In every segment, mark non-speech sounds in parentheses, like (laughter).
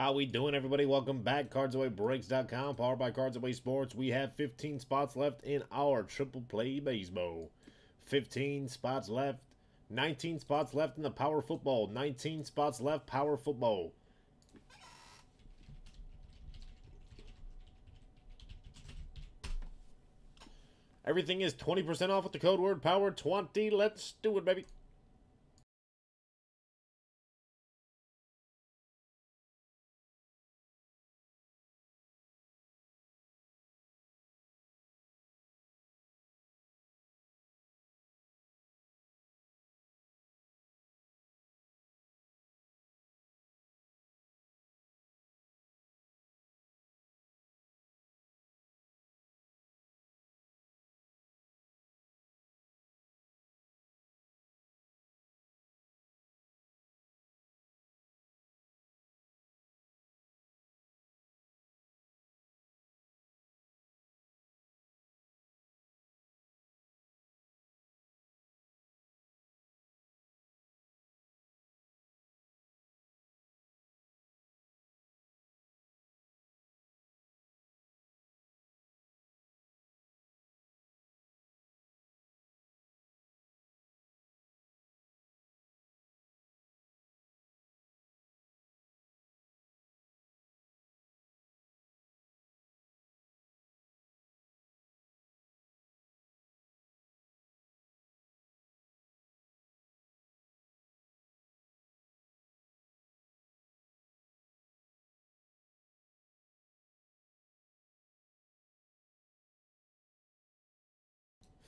How we doing, everybody? Welcome back. CardsAwayBreaks.com, powered by Cards Away Sports. We have 15 spots left in our triple play baseball. 15 spots left. 19 spots left in the power football. 19 spots left power football. Everything is 20% off with the code word power 20. Let's do it, baby.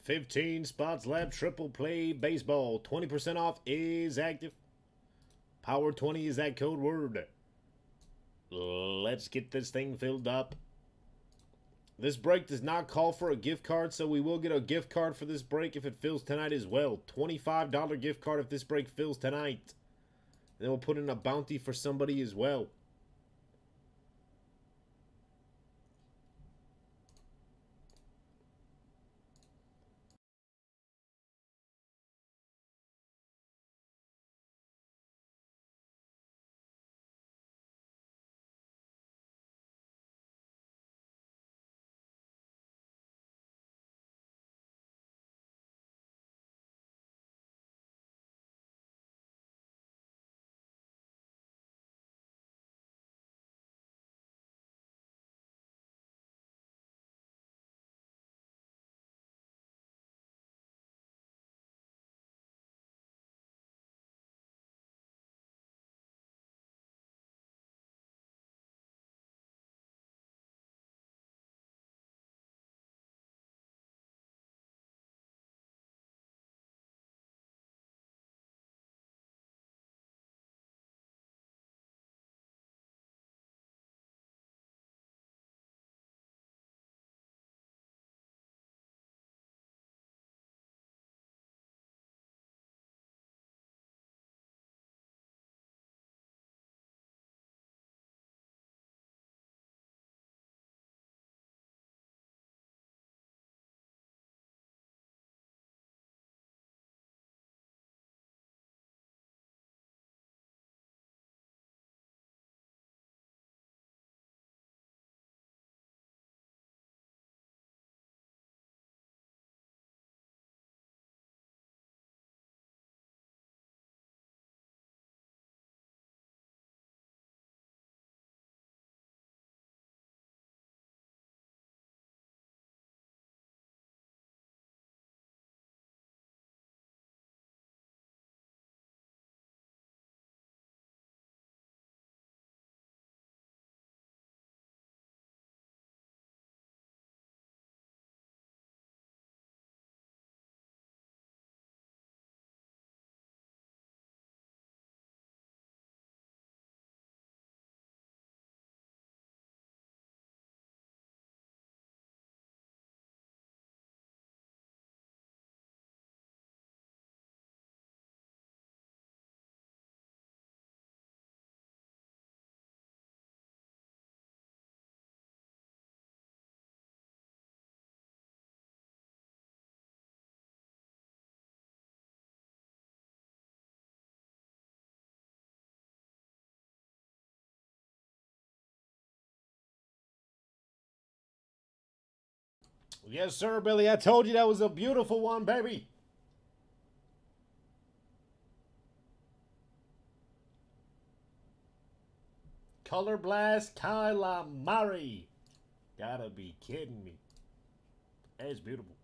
Fifteen spots left. Triple play baseball. Twenty percent off is active. Power twenty is that code word. Let's get this thing filled up. This break does not call for a gift card, so we will get a gift card for this break if it fills tonight as well. $25 gift card if this break fills tonight. And then we'll put in a bounty for somebody as well. Yes, sir, Billy. I told you that was a beautiful one, baby. Color Blast Murray. Gotta be kidding me. That's beautiful.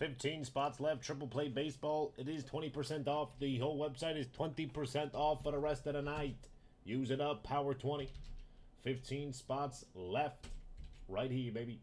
Fifteen spots left. Triple play baseball. It is twenty percent off. The whole website is twenty percent off for the rest of the night. Use it up. Power twenty. Fifteen spots left. Right here, baby.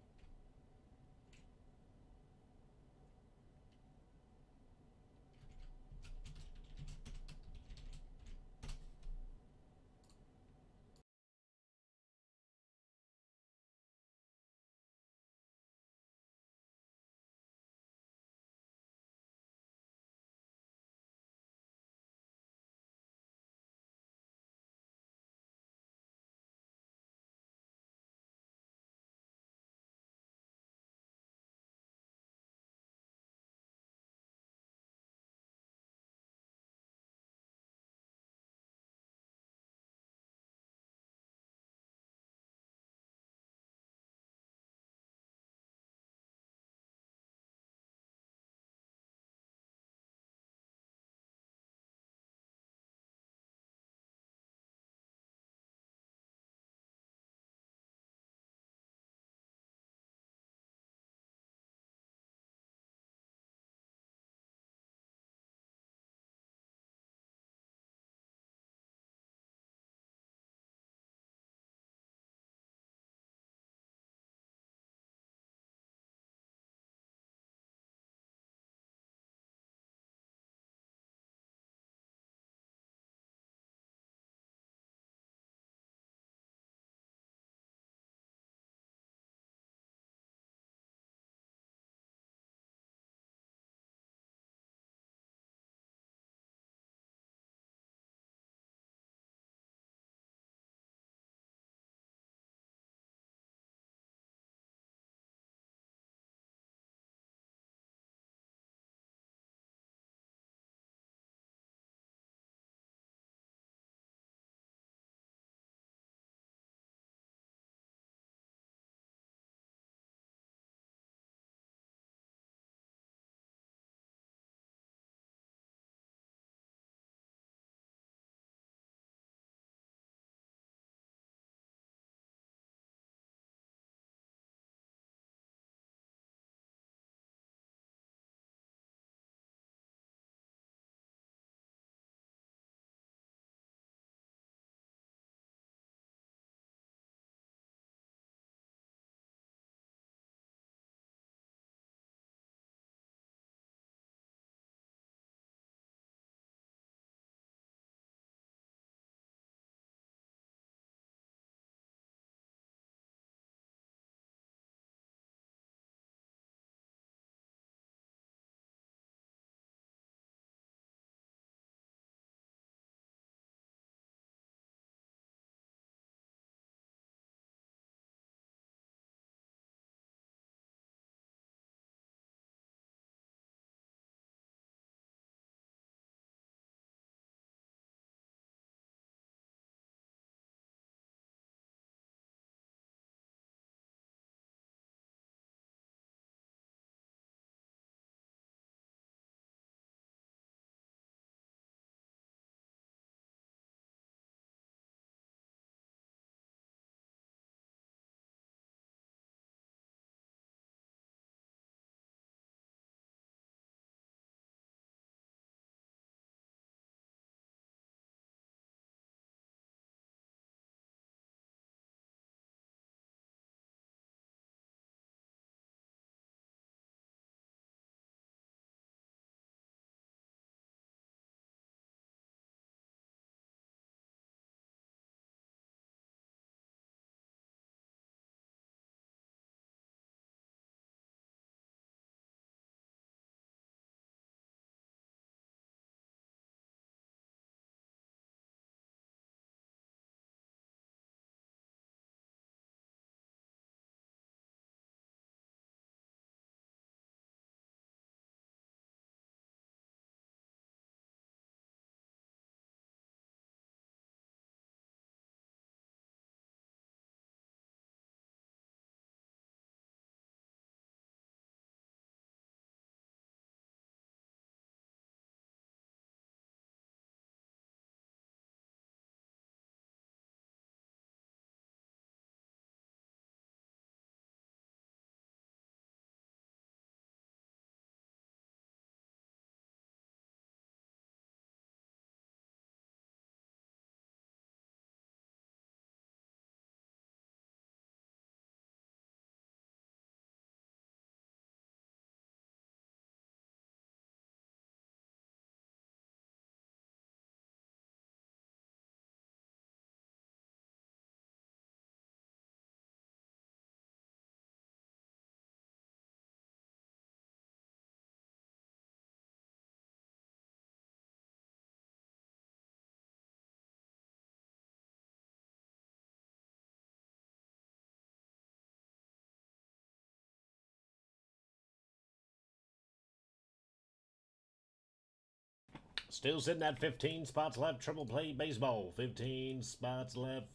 Still sitting at 15 spots left. Triple play baseball. 15 spots left.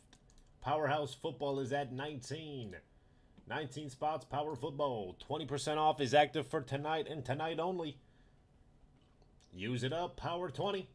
Powerhouse football is at 19. 19 spots. Power football. 20% off is active for tonight and tonight only. Use it up. Power 20.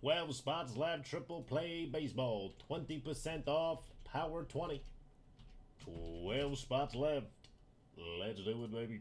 Twelve spots left. Triple play baseball. Twenty percent off. Power twenty. Twelve spots left. Let's do it, baby.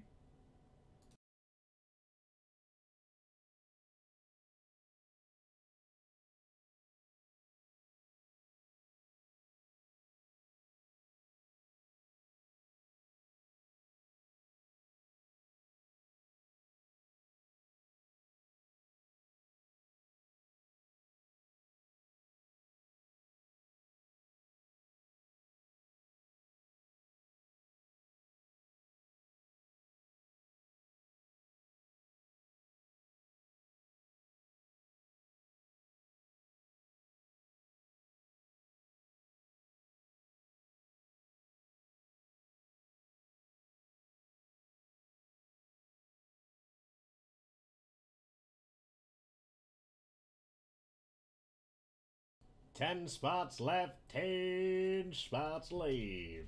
Ten spots left. Ten spots left.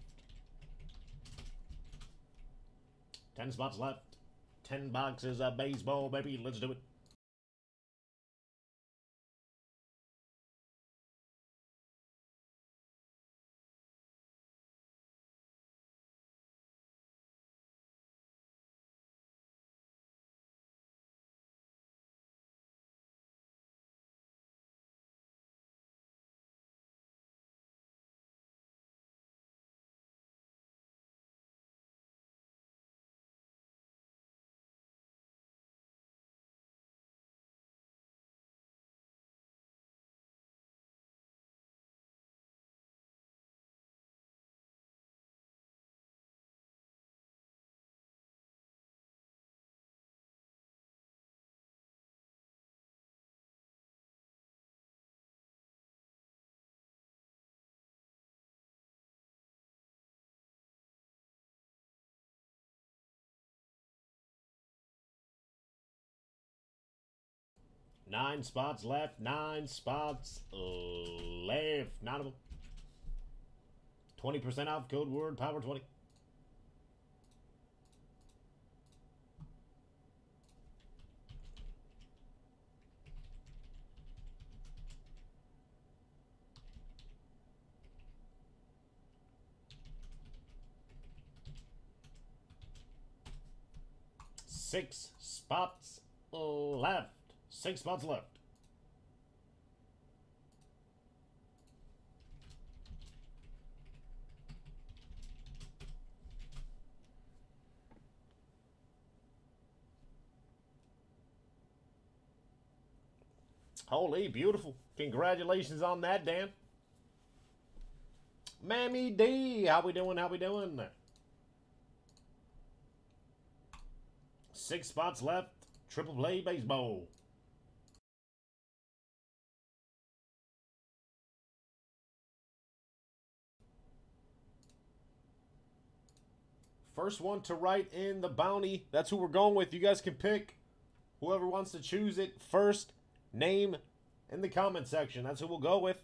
Ten spots left. Ten boxes of baseball, baby. Let's do it. Nine spots left. Nine spots left. Them. 20% off. Code word power 20. Six spots left. Six spots left. Holy, beautiful. Congratulations on that, Dan. Mammy D, how we doing? How we doing? Six spots left. Triple play baseball. First one to write in the bounty. That's who we're going with. You guys can pick whoever wants to choose it first. Name in the comment section. That's who we'll go with.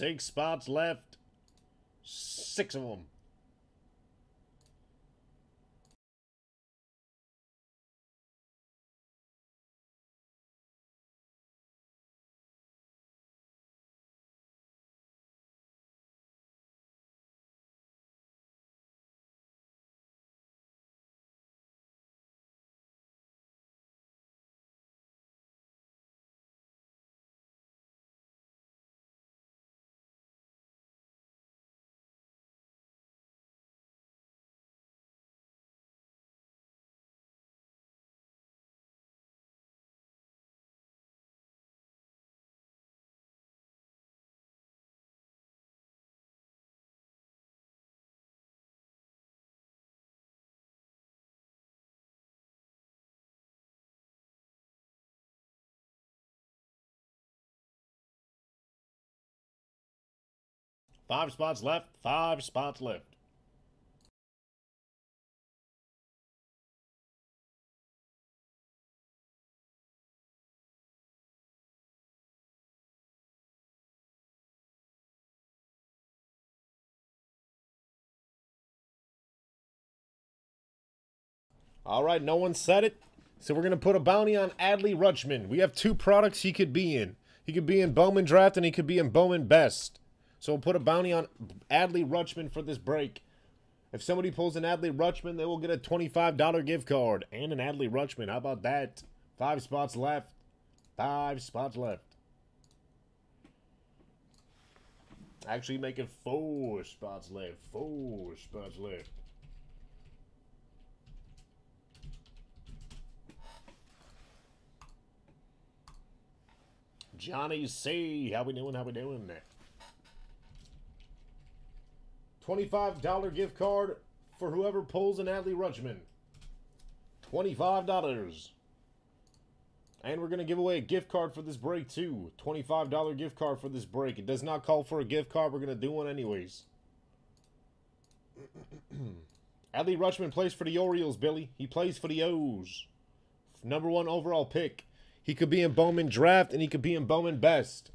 Six spots left. Six of them. Five spots left. Five spots left. All right, no one said it. So we're going to put a bounty on Adley Rutschman. We have two products he could be in. He could be in Bowman Draft and he could be in Bowman Best. So we'll put a bounty on Adley Rutschman for this break. If somebody pulls an Adley Rutschman, they will get a $25 gift card and an Adley Rutschman. How about that? Five spots left. Five spots left. Actually making four spots left. Four spots left. Johnny C. How we doing? How we doing there? $25 gift card for whoever pulls an Adley Rutschman. $25. And we're going to give away a gift card for this break, too. $25 gift card for this break. It does not call for a gift card. We're going to do one anyways. (clears throat) Adley Rutschman plays for the Orioles, Billy. He plays for the O's. Number one overall pick. He could be in Bowman Draft, and he could be in Bowman Best.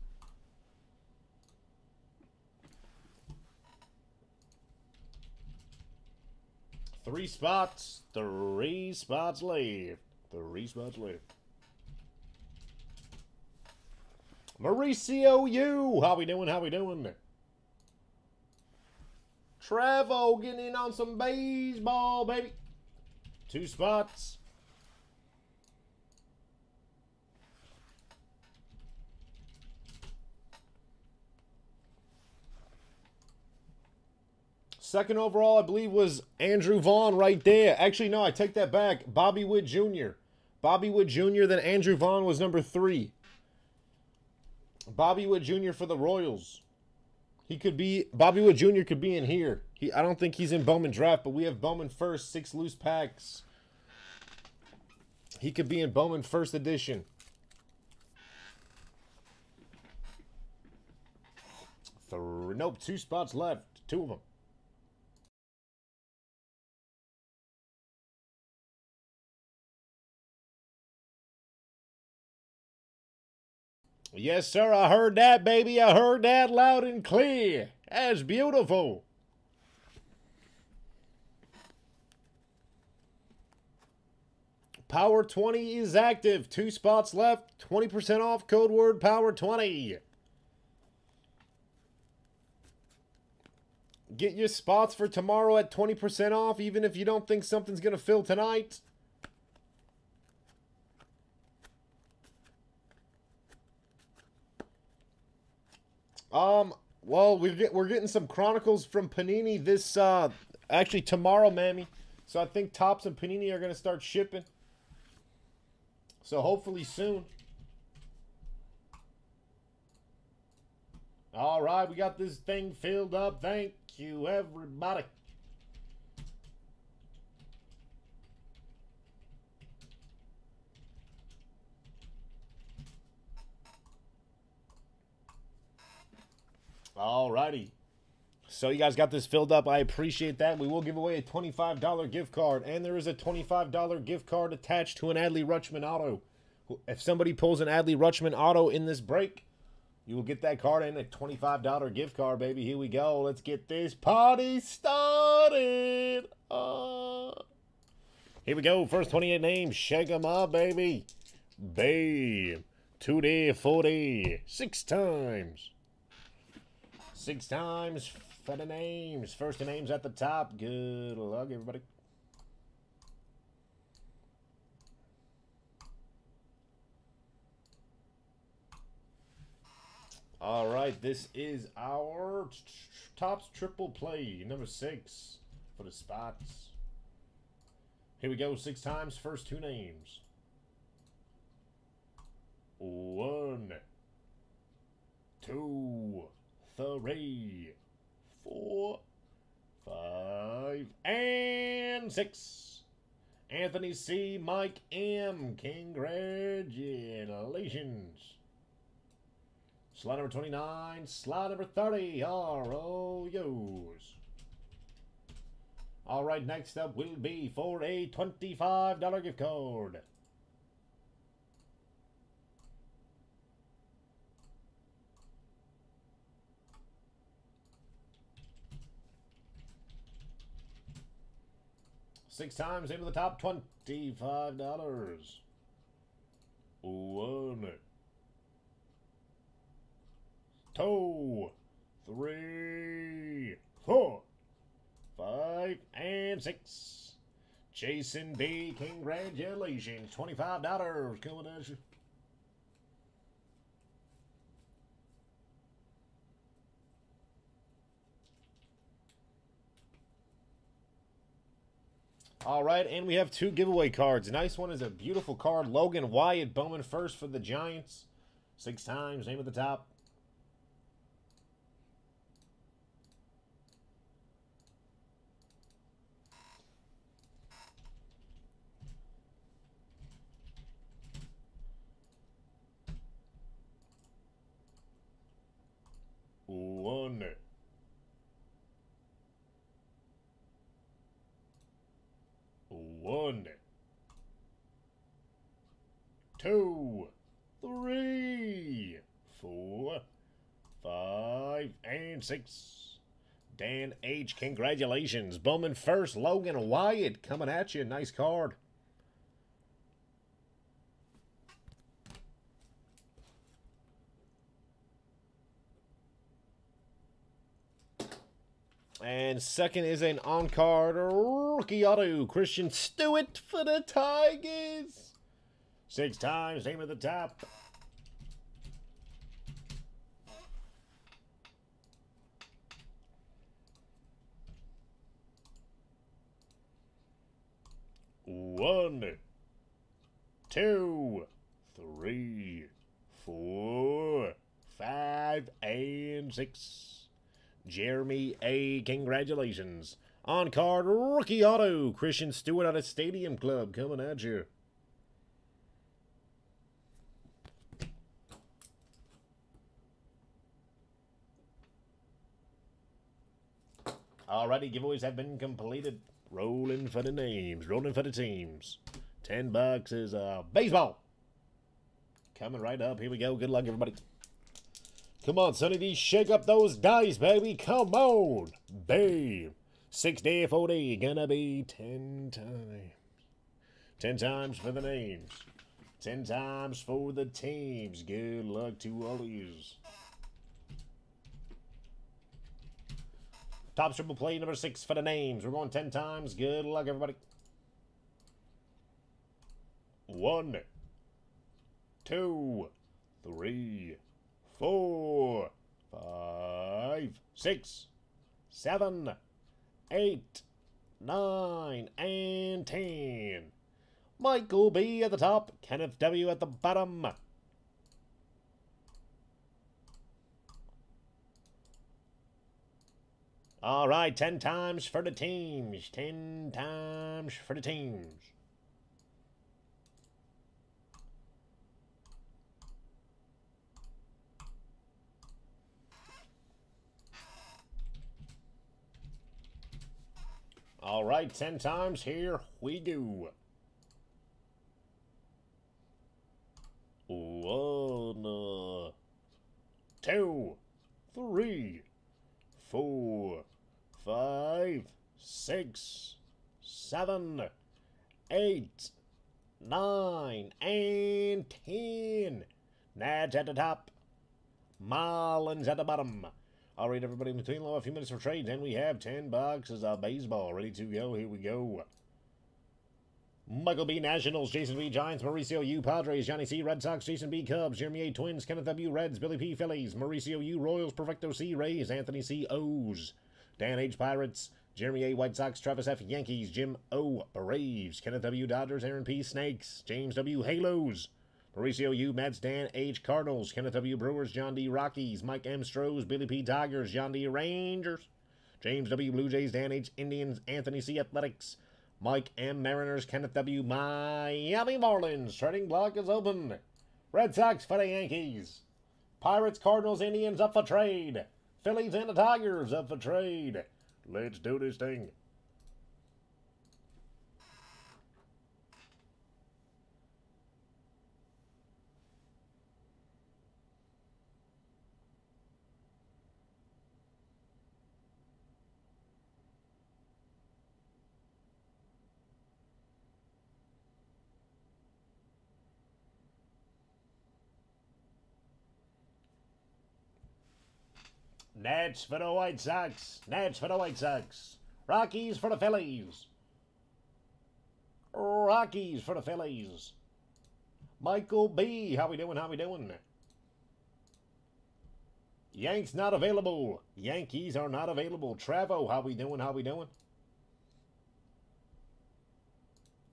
Three spots. Three spots left. Three spots left. Mauricio U. How we doing? How we doing? Travo getting in on some baseball, baby. Two spots. Second overall, I believe, was Andrew Vaughn right there. Actually, no, I take that back. Bobby Witt Jr. Bobby Witt Jr., then Andrew Vaughn was number three. Bobby Witt Jr. for the Royals. He could be Bobby Wood Jr. could be in here. He I don't think he's in Bowman draft, but we have Bowman first, six loose packs. He could be in Bowman first edition. Three, nope, two spots left. Two of them. Yes, sir. I heard that, baby. I heard that loud and clear. That's beautiful. Power 20 is active. Two spots left. 20% off. Code word Power 20. Get your spots for tomorrow at 20% off, even if you don't think something's going to fill tonight. Um, well, we're get, we're getting some chronicles from Panini this uh actually tomorrow, Mammy. So I think Topps and Panini are gonna start shipping. So hopefully soon. All right, we got this thing filled up. Thank you, everybody. Alrighty. So you guys got this filled up. I appreciate that. We will give away a $25 gift card. And there is a $25 gift card attached to an Adley Rutschman auto. If somebody pulls an Adley Rutschman auto in this break, you will get that card and a $25 gift card, baby. Here we go. Let's get this party started. Uh, here we go. First 28 names. Shake 'em up, baby. Babe. 2D, 4D. Six times. Six times for the names. First the names at the top. Good luck, everybody. All right, this is our Topps triple play, number six for the spots. Here we go, six times, first two names. One, two, three, four, five, and six. Anthony C. Mike M. Congratulations. Slot number 29, slot number 30 are all yours. All right, next up will be for a $25 gift card. Six times into the top $25. One, two, three, four, five, and six. Jason B, congratulations. $25 coming at you. All right, and we have two giveaway cards. Nice one is a beautiful card. Logan Wyatt, Bowman first for the Giants. Six times, name at the top. One. Two. Three. Four. Five. And six. Dan H. Congratulations. Bowman first. Logan Wyatt coming at you. Nice card. And second is an on-card rookie auto, Christian Stewart for the Tigers. Six times, name at the top. One, two, three, four, five, and six. Jeremy A. Congratulations. On card, rookie auto, Christian Stewart out of Stadium Club coming at you. Alrighty, giveaways have been completed. Rolling for the names, rolling for the teams. Ten bucks is uh, baseball. Coming right up. Here we go. Good luck, everybody. Come on, Sonny D. Shake up those dice, baby. Come on. Bam. Six day. Gonna be ten times. Ten times for the names. Ten times for the teams. Good luck to all of yous. Top triple play number six for the names. We're going ten times. Good luck, everybody. One, two, three, four, five, six, seven, eight, nine, and ten. Michael B at the top, Kenneth W at the bottom. All right, 10 times for the teams. 10 times for the teams. All right, 10 times. Here we do. One, uh, two, three, four, five, six, seven, eight, nine, and ten. Nats at the top. Marlins at the bottom. All right, everybody, in between low, a few minutes for trades, and we have 10 boxes of baseball ready to go. Here we go. Michael B. Nationals, Jason B. Giants, Mauricio U. Padres, Johnny C. Red Sox, Jason B. Cubs, Jeremy A. Twins, Kenneth W. Reds, Billy P. Phillies, Mauricio U. Royals, Perfecto C. Rays, Anthony C. O's, Dan H. Pirates, Jeremy A. White Sox, Travis F. Yankees, Jim O. Braves, Kenneth W. Dodgers, Aaron P. Snakes, James W. Halos, Mauricio U. Mets, Dan H. Cardinals, Kenneth W. Brewers, John D. Rockies, Mike M. Stros, Billy P. Tigers, John D. Rangers, James W. Blue Jays, Dan H. Indians, Anthony C. Athletics, Mike M. Mariners, Kenneth W. Miami Marlins. Trading block is open. Red Sox for the Yankees. Pirates, Cardinals, Indians up for trade. Phillies and the Tigers up for trade. Let's do this thing. Nats for the White Sox. Nats for the White Sox. Rockies for the Phillies. Rockies for the Phillies. Michael B. How we doing? How we doing? Yanks not available. Yankees are not available. Travo, how we doing? How we doing?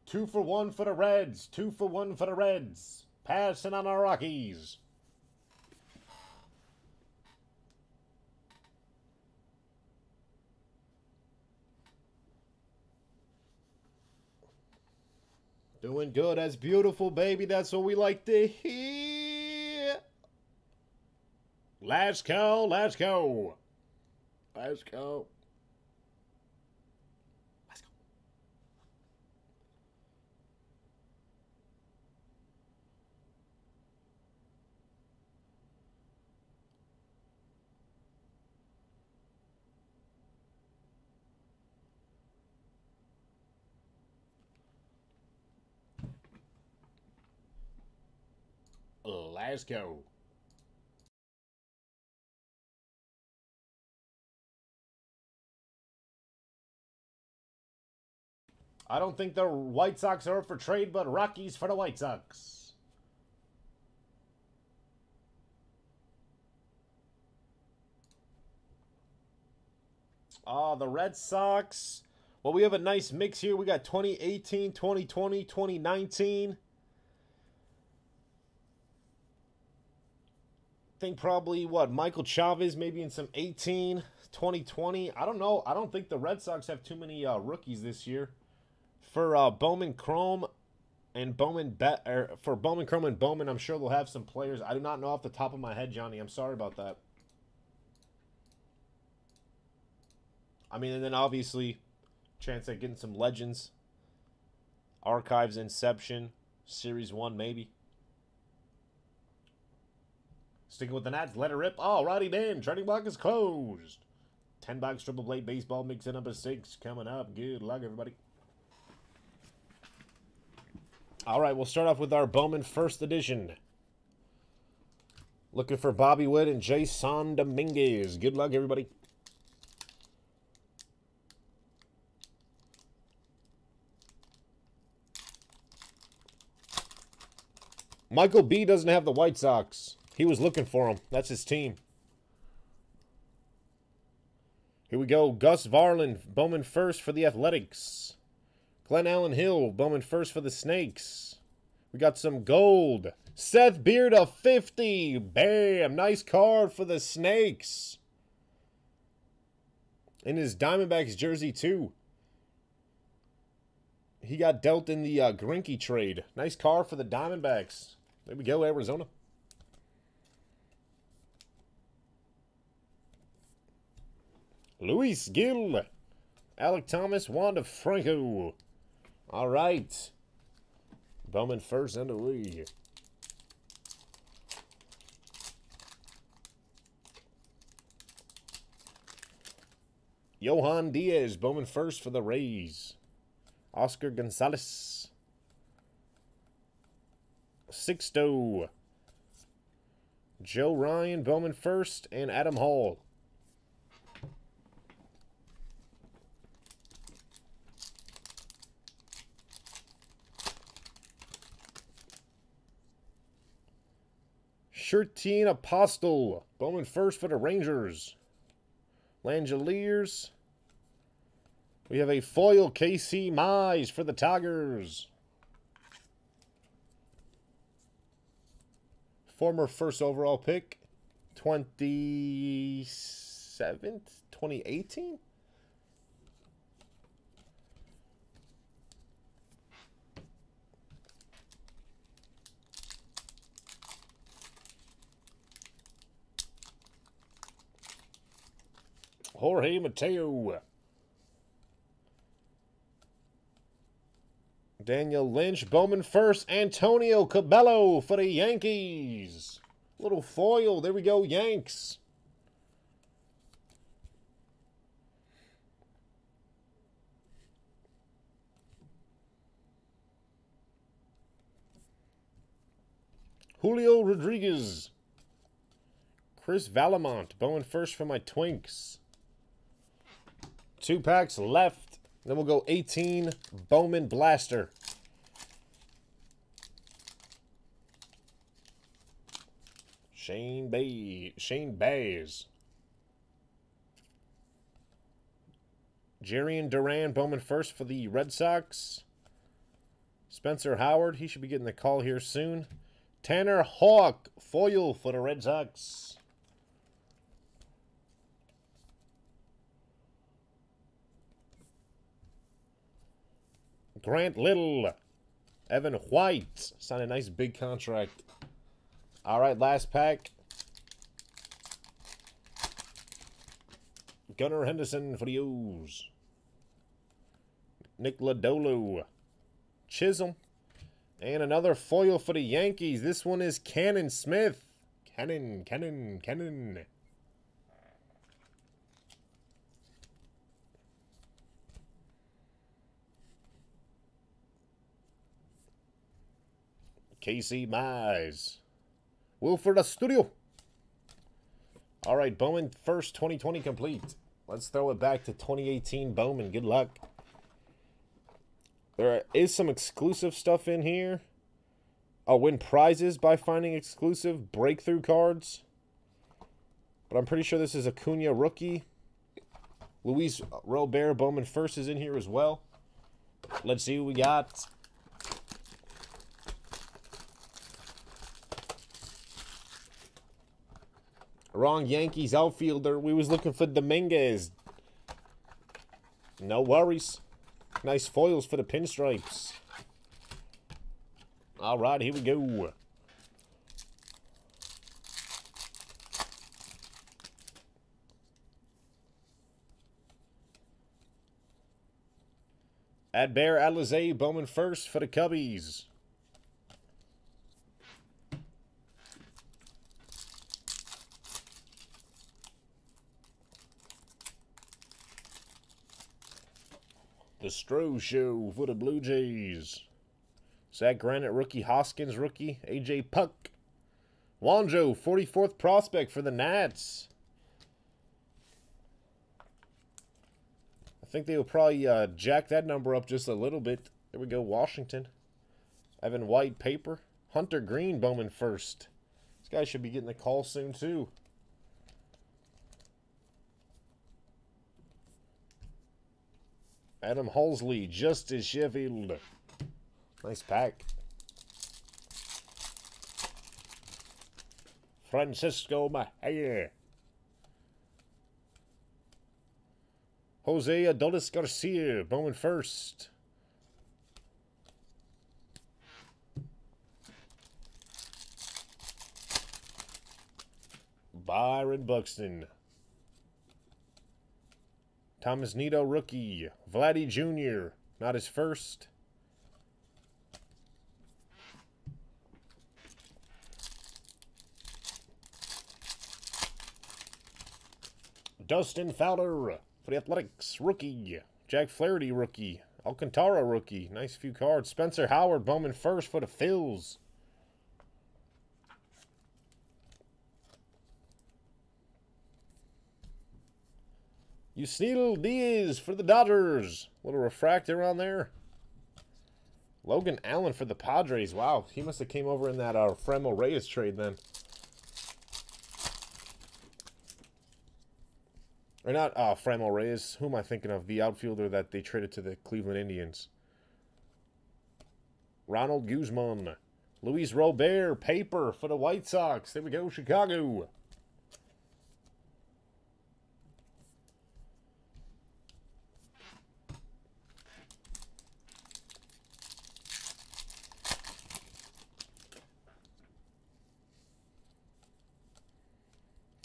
Two for one for the Reds. Two for one for the Reds. Passing on our Rockies. Doing good. That's beautiful, baby. That's what we like to hear. Let's go. Let's go. Let's go. Let's go. Go. I don't think the White Sox are for trade, but Rockies for the White Sox. Ah, the Red Sox. Well, we have a nice mix here. We got 2018, 2020, 2019. Think probably what Michael Chavis maybe in some 18, 2020. I don't know. I don't think the Red Sox have too many uh, rookies this year. For uh, Bowman Chrome and Bowman bet or for Bowman Chrome and Bowman, I'm sure they'll have some players. I do not know off the top of my head, Johnny. I'm sorry about that. I mean, and then obviously, chance at getting some legends. Archives Inception, Series 1, maybe. Sticking with the Nats, let it rip. Alrighty then, trading block is closed. 10 box triple play baseball mixing number 6 coming up. Good luck, everybody. Alright, we'll start off with our Bowman First Edition. Looking for Bobby Witt and Jasson Dominguez. Good luck, everybody. Michael B doesn't have the White Sox. He was looking for him. That's his team. Here we go. Gus Varland, Bowman first for the Athletics. Glenallen Hill, Bowman first for the Snakes. We got some gold. Seth Beer of 50. Bam. Nice card for the Snakes. In his Diamondbacks jersey, too. He got dealt in the uh, Greinke trade. Nice card for the Diamondbacks. There we go, Arizona. Luis Gil. Alek Thomas, Wander Franco. All right. Bowman first and away. Johan Diaz, Bowman first for the Rays. Oscar Gonzalez. Sixto. Joe Ryan, Bowman first, and Adam Hall. Sherten Apostel. Bowman first for the Rangers. Langeliers. We have a foil Casey Mize for the Tigers. Former first overall pick. 27th? 2018? Jorge Mateo. Daniel Lynch, Bowman first, Antonio Cabello for the Yankees. Little foil, there we go, Yanks. Julio Rodriguez. Chris Vallimont, Bowman first for my Twinks. Two packs left. Then we'll go 18 Bowman Blaster. Shane Bay, Shane Bays. Jarren Duran, Bowman first for the Red Sox. Spencer Howard, he should be getting the call here soon. Tanner Houck, foil for the Red Sox. Grant Little. Evan White. Signed a nice big contract. All right, last pack. Gunnar Henderson for the O's. Nick Lodolo. Chisholm. And another foil for the Yankees. This one is Canaan Smith. Cannon, Cannon, Cannon. Casey Mize. Wilford Studio. All right, Bowman first 2020 complete. Let's throw it back to 2018 Bowman. Good luck. There is some exclusive stuff in here. I'll win prizes by finding exclusive breakthrough cards. But I'm pretty sure this is Acuna rookie. Luis Robert Bowman first is in here as well. Let's see what we got. Wrong Yankees outfielder. We was looking for Dominguez. No worries. Nice foils for the pinstripes. All right, here we go. Adbert Alzolay Bowman first for the Cubbies. The Stroh Show for the Blue Jays. Zach Granite rookie, Hoskins rookie, AJ Puk. Wanjo, 44th prospect for the Nats. I think they will probably uh, jack that number up just a little bit. There we go, Washington. Evan White, paper. Hunter Greene, Bowman first. This guy should be getting a call soon, too. Adam Haseley, Justus Sheffield. Nice pack. Francisco Mejia. Jose Adolis Garcia, Bowman first. Byron Buxton. Tomas Nido, rookie. Vladdy Jr., not his first. Dustin Fowler for the Athletics, rookie. Jack Flaherty, rookie. Alcantara, rookie. Nice few cards. Spencer Howard, Bowman first for the Phils. Yusniel Diaz for the Dodgers. Little refractor on there. Logan Allen for the Padres. Wow, he must have came over in that uh, Franmil Reyes trade then. Or not uh, Franmil Reyes. Who am I thinking of? The outfielder that they traded to the Cleveland Indians. Ronald Guzman. Luis Robert, paper for the White Sox. There we go, Chicago.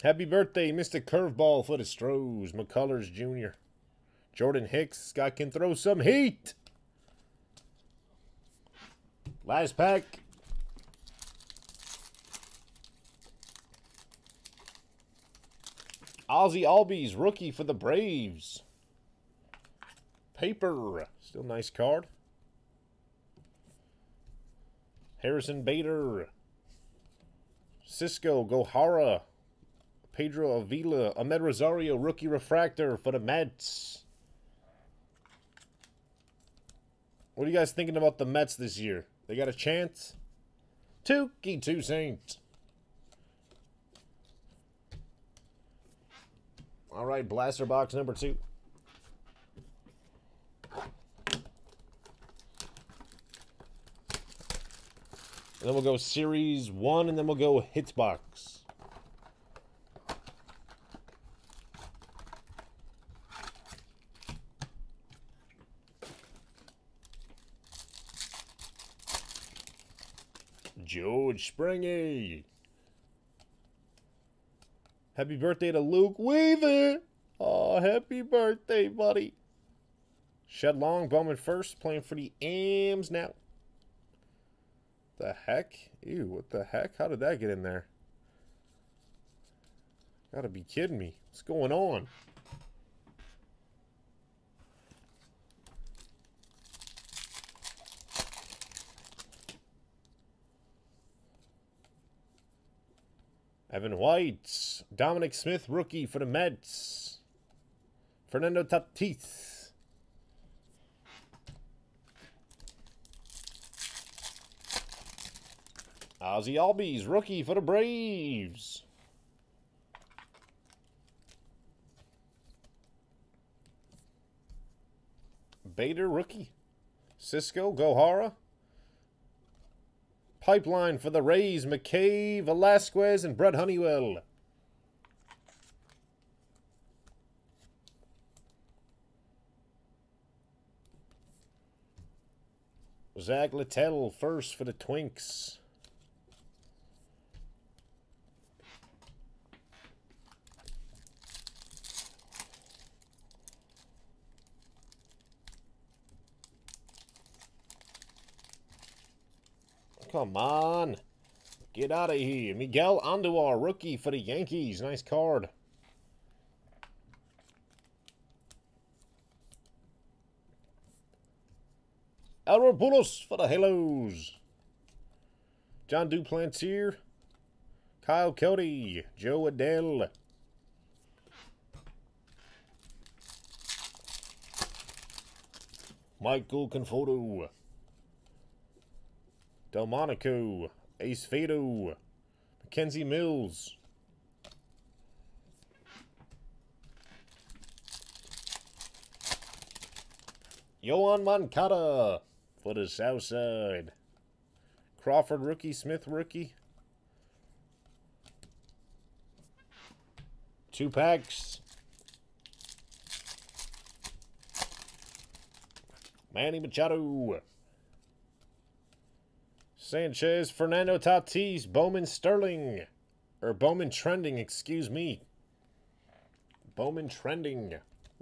Happy birthday, Mr. Curveball for the Stros, McCullers Jr. Jordan Hicks, Scott can throw some heat. Last pack. Ozzie Albies, rookie for the Braves. Paper, still nice card. Harrison Bader. Cisco Gohara. Pedro Avila, Amed Rosario, rookie refractor for the Mets. What are you guys thinking about the Mets this year? They got a chance? Tukey Two Saints. All right, blaster box number two. And then we'll go series one, and then we'll go hits box. George Springy. Happy birthday to Luke Weaver. Oh, happy birthday, buddy. Shed Long, Bowman first, playing for the Ams now. The heck? Ew, what the heck? How did that get in there? Gotta be kidding me. What's going on? Evan White. Dominic Smith, rookie for the Mets. Fernando Tatis. Ozzy Albies, rookie for the Braves. Bader, rookie. Cisco, Gohara. Pipeline for the Rays, McKay, Velasquez, and Brent Honeywell. Zach Littell first for the Twinks. Come on. Get out of here. Miguel Andujar, rookie for the Yankees. Nice card. Albert Pujols for the Halos. Jon Duplantier. Kyle Cody. Jo Adell. Michael Conforto. Delmonico. Ace Vado. McKenzie Mills. Yoan Moncada for the South Side. Crawford rookie, Smith rookie. Two packs. Manny Machado. Sanchez, Fernando Tatis, Bowman Sterling. Or Bowman Trending, excuse me. Bowman Trending.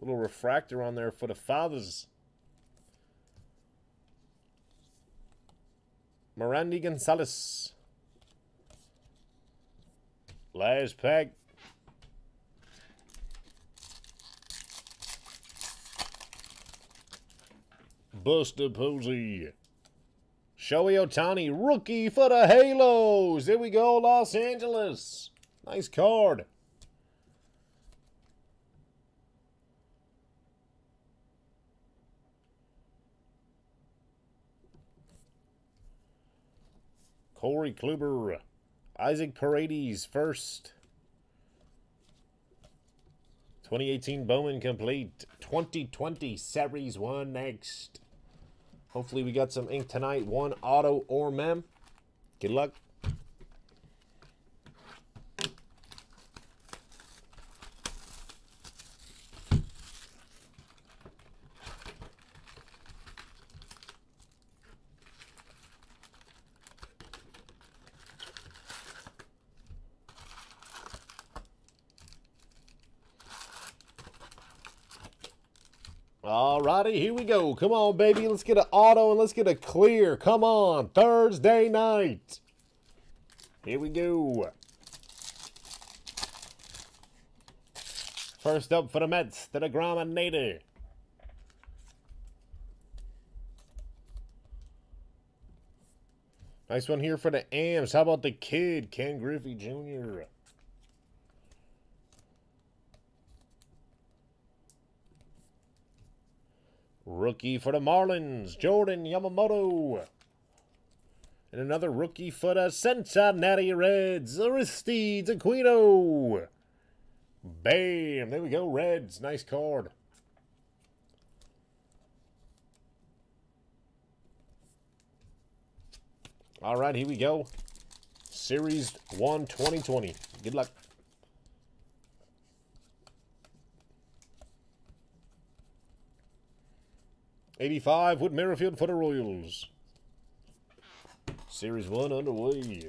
Little refractor on there for the fathers. Merandy Gonzalez. Last pack. Buster Posey. Shohei Ohtani, rookie for the Halos. There we go, Los Angeles. Nice card. Corey Kluber. Isaac Paredes first. 2018 Bowman complete. 2020 Series 1 next. Hopefully we got some ink tonight. One auto or mem. Good luck. Alrighty, here we go. Come on, baby. Let's get an auto and let's get a clear. Come on. Thursday night. Here we go. First up for the Mets, the DeGrom and Nader. Nice one here for the Ams. How about the kid, Ken Griffey Jr.? Rookie for the Marlins, Jordan Yamamoto. And another rookie for the Cincinnati Reds, Aristides Aquino. Bam! There we go, Reds. Nice card. All right, here we go. Series 1 2020. Good luck. 85 Whit Merrifield for the Royals. Series 1 underway.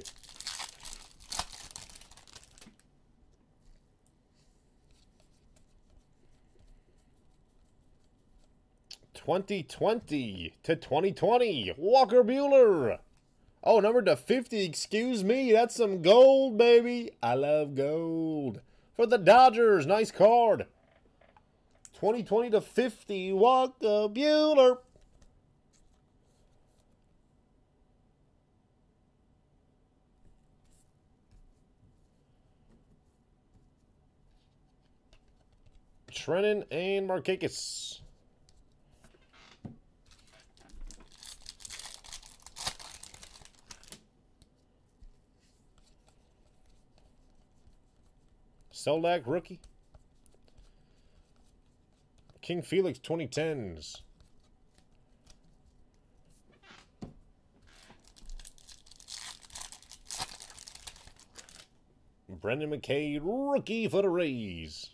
Twenty twenty to twenty twenty. Walker Buehler. Oh, number to fifty. Excuse me. That's some gold, baby. I love gold. For the Dodgers. Nice card. 2020 to 50, Walker Buehler. Trenin and Markakis. Solak rookie. King Felix 2010s. Brendan McKay, rookie for the Rays.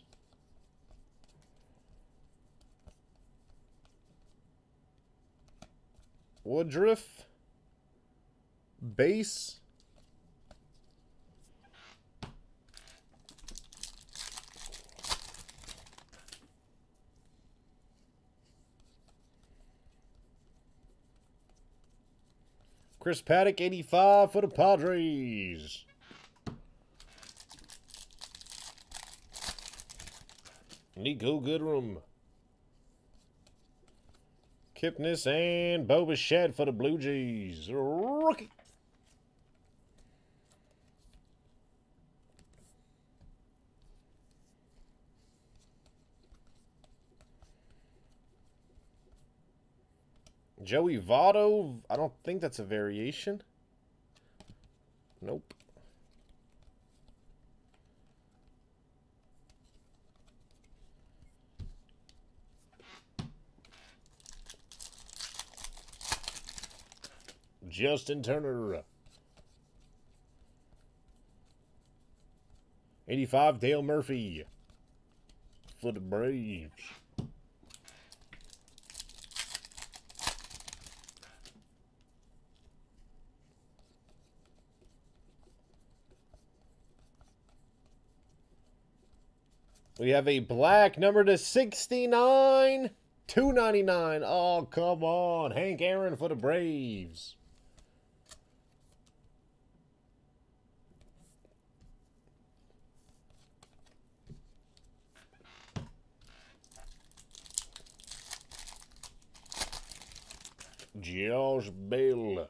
Woodruff. Base. Chris Paddack, 85 for the Padres. Niko Goodrum. Kipnis and Bo Bichette for the Blue Jays. Rookie. Joey Votto. I don't think that's a variation. Nope. Justin Turner. 85, Dale Murphy. For the Braves. We have a black number to 69. 299. Oh, come on. Hank Aaron for the Braves. Josh Bell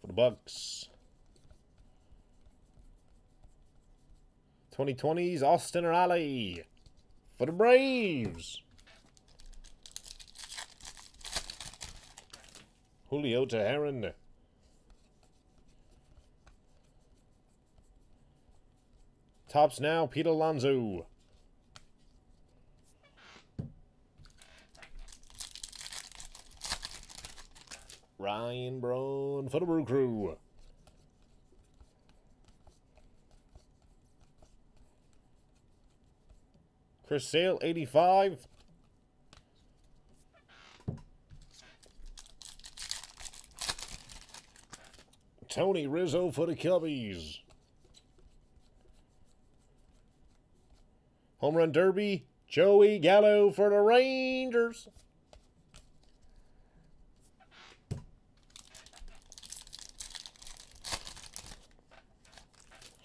for the Bucks. 2020s Austin Riley for the Braves. Julio Teheran. Topps now, Pete Alonso. Ryan Braun for the Brew Crew. Chris Sale, 85. Tony Rizzo for the Cubbies. Home Run Derby, Joey Gallo for the Rangers.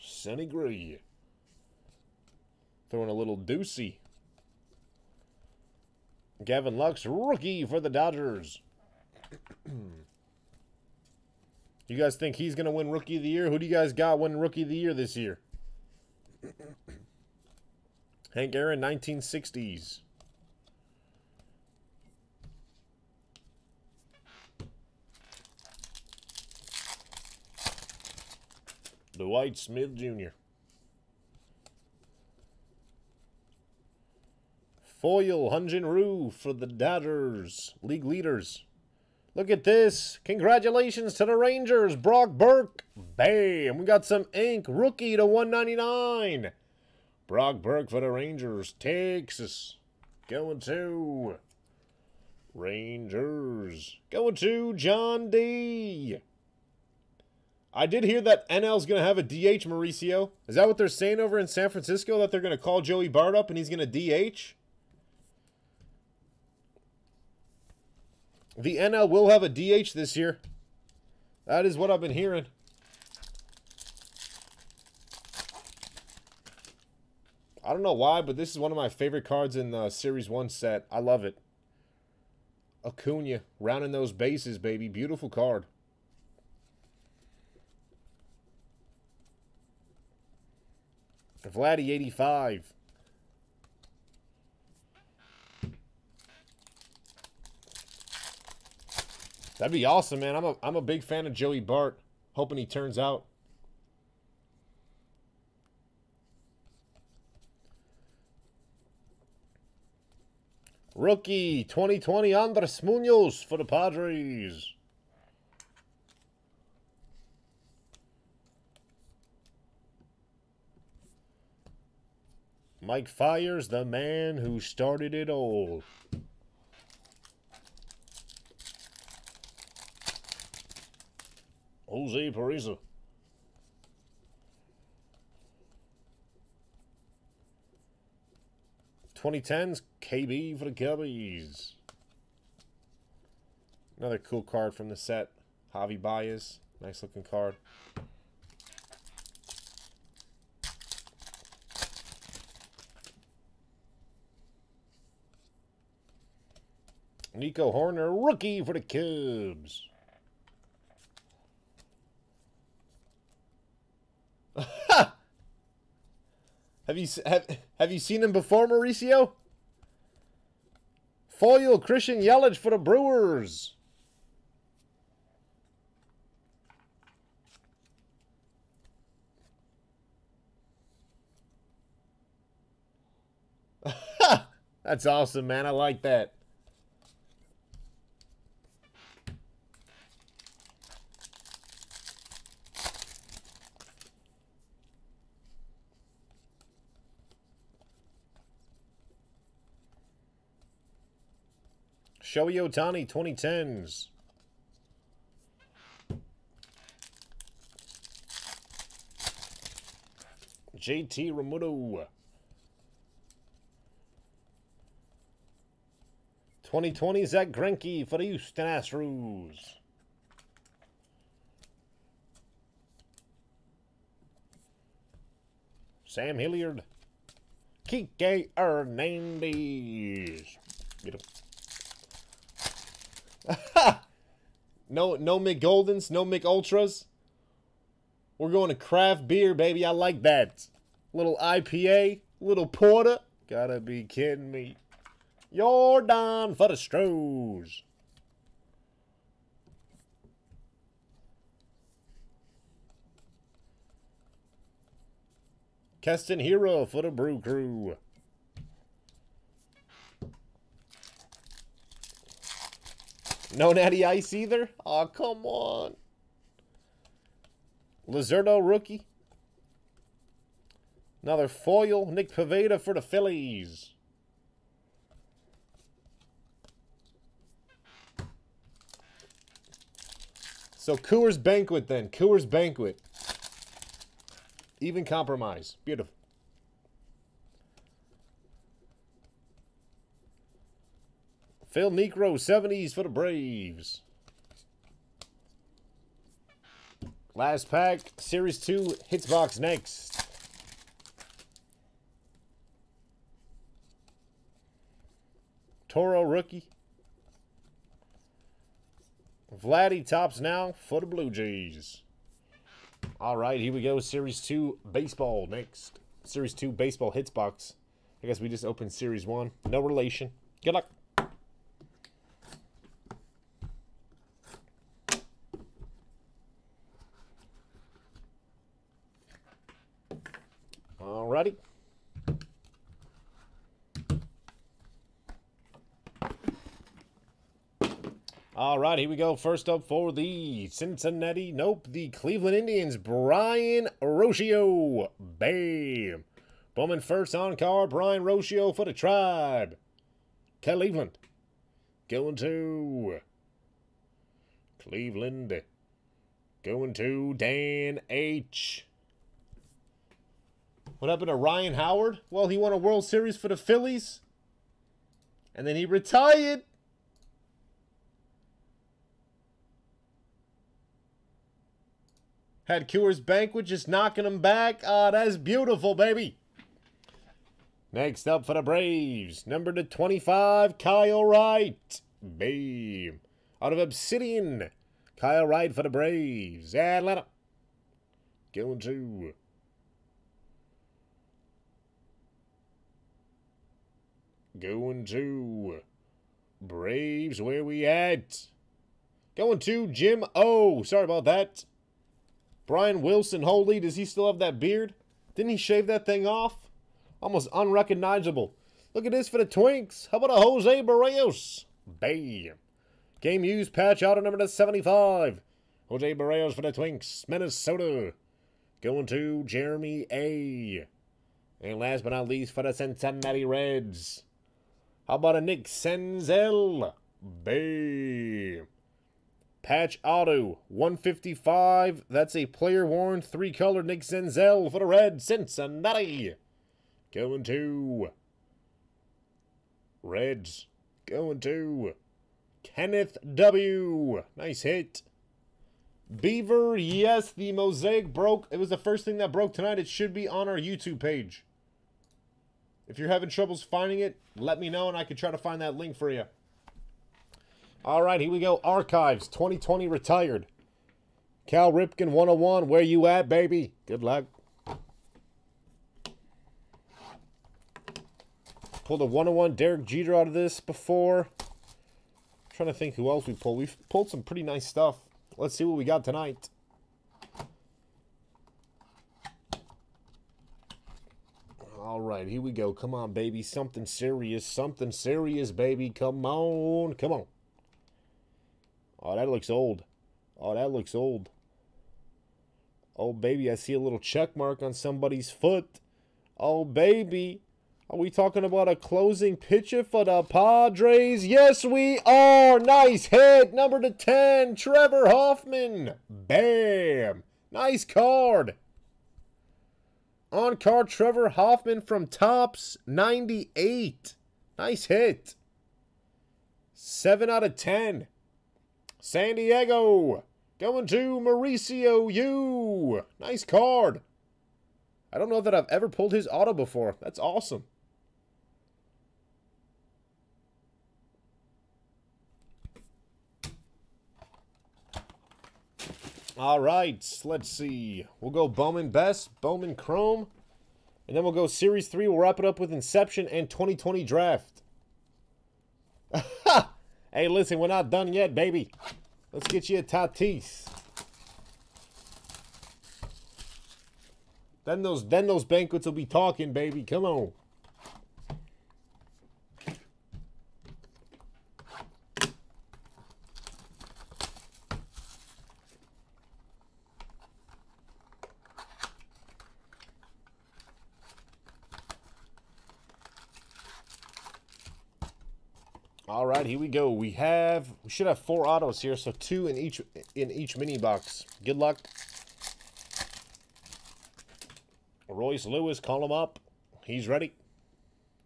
Sonny Gray. Throwing a little deucey. Gavin Lux, rookie for the Dodgers. (clears throat) you guys think he's going to win Rookie of the Year? Who do you guys got winning Rookie of the Year this year? (clears throat) Hank Aaron, 1960s. Dwight Smith Jr. Foil, Hyun-Jin Ryu for the Dodgers, league leaders. Look at this. Congratulations to the Rangers, Brock Burke. Bam. We got some ink. Rookie to 199. Brock Burke for the Rangers, Texas. Going to Rangers. Going to John D. I did hear that NL's going to have a DH, Mauricio. Is that what they're saying over in San Francisco? That they're going to call Joey Bart up and he's going to DH? The NL will have a DH this year. That is what I've been hearing. I don't know why, but this is one of my favorite cards in the Series 1 set. I love it. Acuna, rounding those bases, baby. Beautiful card. Vladdy 85. That'd be awesome, man. I'm a I'm a big fan of Joey Bart. Hoping he turns out. Rookie 2020 Andres Munoz for the Padres. Mike Fiers, the man who started it all. Jose Peraza. Twenty tens KB for the Cubbies. Another cool card from the set. Javi Baez. Nice looking card. Nico Hoerner, rookie for the Cubs. Have you have have you seen him before, Mauricio? Foil Christian Yelich for the Brewers. (laughs) That's awesome, man. I like that. Shohei Ohtani 2010s. JT Realmuto. 2020 Zack Greinke for the Houston Astros. Sam Hilliard. Kike Hernandez. Beautiful. No, no McGoldens, no McUltras. We're going to craft beer, baby. I like that. Little IPA, little porter. Gotta be kidding me. Jordan for the Stros. Keston Hiura for the Brew Crew. No Natty Ice either? Oh, come on. Lizardo rookie. Another foil. Nick Pivetta for the Phillies. So Coors Banquet then. Coors Banquet. Even compromise. Beautiful. Phil Niekro, 70s for the Braves. Last pack, Series 2, hits box next. Toro rookie. Vladdy Topps now for the Blue Jays. All right, here we go. Series 2 baseball next. Series 2 baseball hits box. I guess we just opened Series 1. No relation. Good luck. Alrighty. All right, here we go. First up for the Cincinnati, nope, the Cleveland Indians, Brayan Rocchio. Bam. Bowman first on card, Brayan Rocchio for the Tribe. Cleveland. Going to Cleveland. Going to Dan H. What happened to Ryan Howard? Well, he won a World Series for the Phillies. And then he retired. Had Coors Banquet just knocking him back. Ah, oh, that's beautiful, baby. Next up for the Braves, number to 25, Kyle Wright. Bam. Out of Obsidian, Kyle Wright for the Braves. Atlanta. Going to Going to Braves, where we at? Going to Jim O. Sorry about that. Brian Wilson, holy, does he still have that beard? Didn't he shave that thing off? Almost unrecognizable. Look at this for the Twinks. How about a Jose Berrios? Bam. Game used patch out of number to 75. Jose Berrios for the Twinks. Minnesota. Going to Jeremy A. And last but not least for the Cincinnati Reds. How about a Nick Senzel? Bam. Patch auto, 155. That's a player worn three color Nick Senzel for the Red Cincinnati. Going to Reds. Going to Kenneth W. Nice hit. Beaver, yes, the mosaic broke. It was the first thing that broke tonight. It should be on our YouTube page. If you're having troubles finding it, let me know and I can try to find that link for you. All right, here we go. Archives 2020 retired. Cal Ripken 101. Where you at, baby? Good luck. Pulled a 101 Derek Jeter out of this before. I'm trying to think who else we pulled. We've pulled some pretty nice stuff. Let's see what we got tonight. All right, here we go. Come on, baby. Something serious. Something serious, baby. Come on. Come on. Oh, that looks old. Oh, that looks old. Oh, baby, I see a little check mark on somebody's foot. Oh, baby. Are we talking about a closing pitcher for the Padres? Yes, we are. Nice hit. Number to 10, Trevor Hoffman. Bam. Nice card. On card, Trevor Hoffman from Topps 98. Nice hit. 7 out of 10. San Diego. Going to Mauricio U. Nice card. I don't know that I've ever pulled his auto before. That's awesome. All right, let's see. We'll go Bowman Best, Bowman Chrome, and then we'll go Series 3. We'll wrap it up with Inception and 2020 Draft. (laughs) hey, listen, we're not done yet, baby. Let's get you a Tatis. Then those, then those banquets will be talking, baby. Come on. All right, here we go. We have we should have four autos here, so two in each in each mini box. Good luck. Royce Lewis, call him up. He's ready.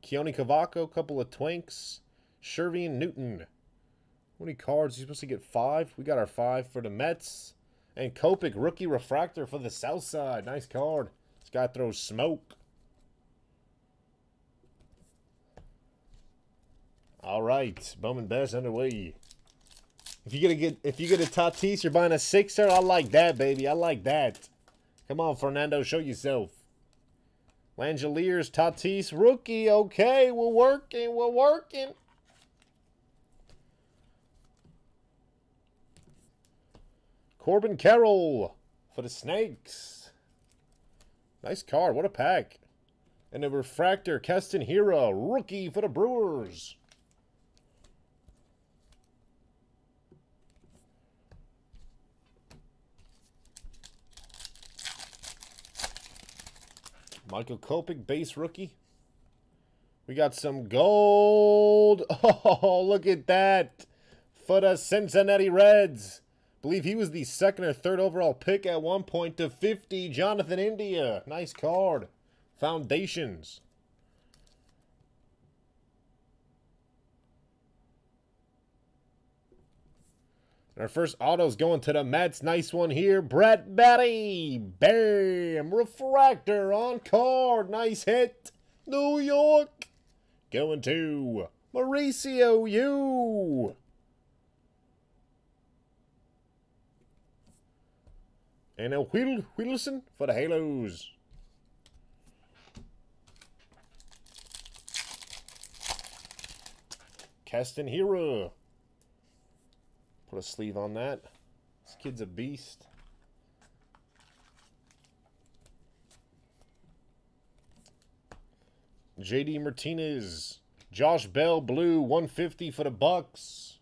Keoni Cavaco, couple of twinks. Shervyen Newton. How many cards? He's supposed to get five. We got our five for the Mets. And Kopech, rookie refractor for the South Side. Nice card. This guy throws smoke. All right, Bowman Best underway. If you get a get if you get a Tatis, you're buying a sixer. I like that, baby. I like that. Come on, Fernando, show yourself. Langeliers, Tatis, rookie. Okay, we're working. We're working. Corbin Carroll for the Snakes. Nice card. What a pack. And a refractor, Keston rookie for the Brewers. Michael Kopech, base rookie. We got some gold. (laughs) Oh, look at that. For the Cincinnati Reds. believe he was the second or third overall pick at one point to 50. Jonathan India. Nice card. Foundations. Our first auto's going to the Mets. Nice one here. Brett Baty. Bam. Refractor on card. Nice hit. New York. Going to Mauricio U. And a Will Wilson for the Halos. Keston Hiura. Put a sleeve on that. This kid's a beast. JD Martinez. Josh Bell, blue, 150 for the Bucks.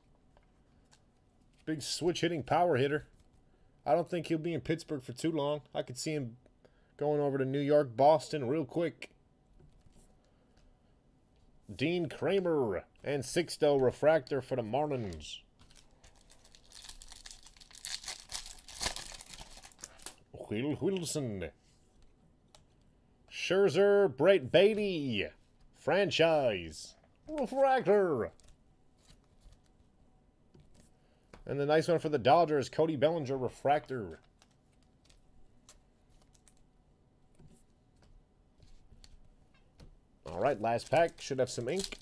Big switch hitting power hitter. I don't think he'll be in Pittsburgh for too long. I could see him going over to New York, Boston real quick. Dean Kremer and Sixto Refractor for the Marlins. Will Wilson. Scherzer, Brett Baty. Franchise. Refractor. And the nice one for the Dodgers, Cody Bellinger, Refractor. All right, last pack. Should have some ink.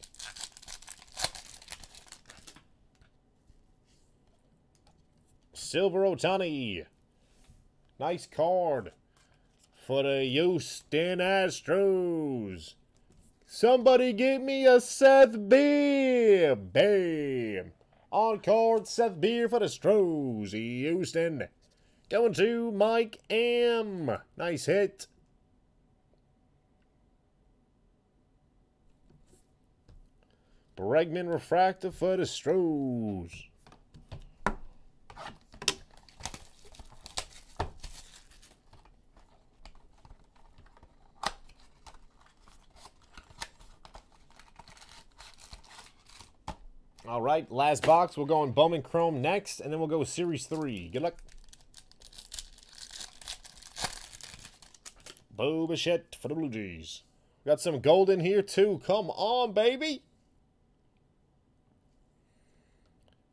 Silver Ohtani. Nice card for the Houston Astros. Somebody give me a Seth Beer. Bam. On card, Seth Beer for the Stros. Houston. Going to Mike M. Nice hit. Bregman refractor for the Stros. All right, last box. We'll go on Bowman Chrome next, and then we'll go Series 3. Good luck. Bo Bichette for the Blue Jays. Got some gold in here, too. Come on, baby.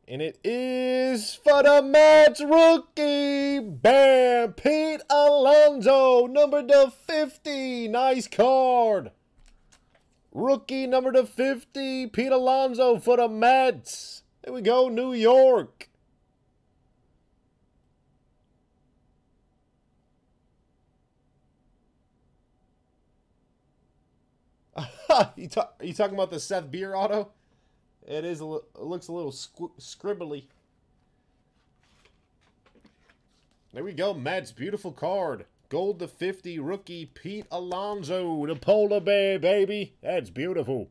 And it is for the Mets rookie. Bam! Pete Alonso, number to 50. Nice card. Rookie number to 50, Pete Alonso for the Mets. There we go, New York. (laughs) you, talk, are you talking about the Seth Beer auto? It is. A, it looks a little scribbly. There we go, Mets. Beautiful card. Gold to 50 rookie Pete Alonso, the polar bear, baby. That's beautiful.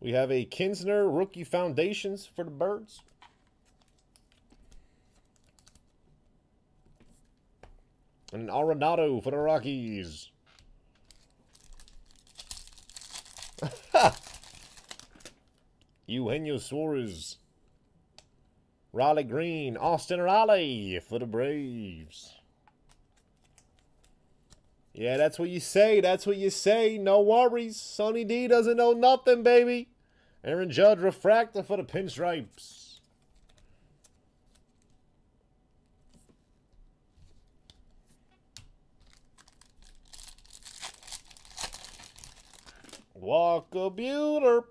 We have a Kinsner rookie foundations for the birds. And an Arenado for the Rockies. (laughs) Eugenio Suarez. Riley Greene, Austin Riley for the Braves. Yeah, that's what you say. That's what you say. No worries. Sonny D doesn't know nothing, baby. Aaron Judge refractor for the pinstripes. Walker Buehler.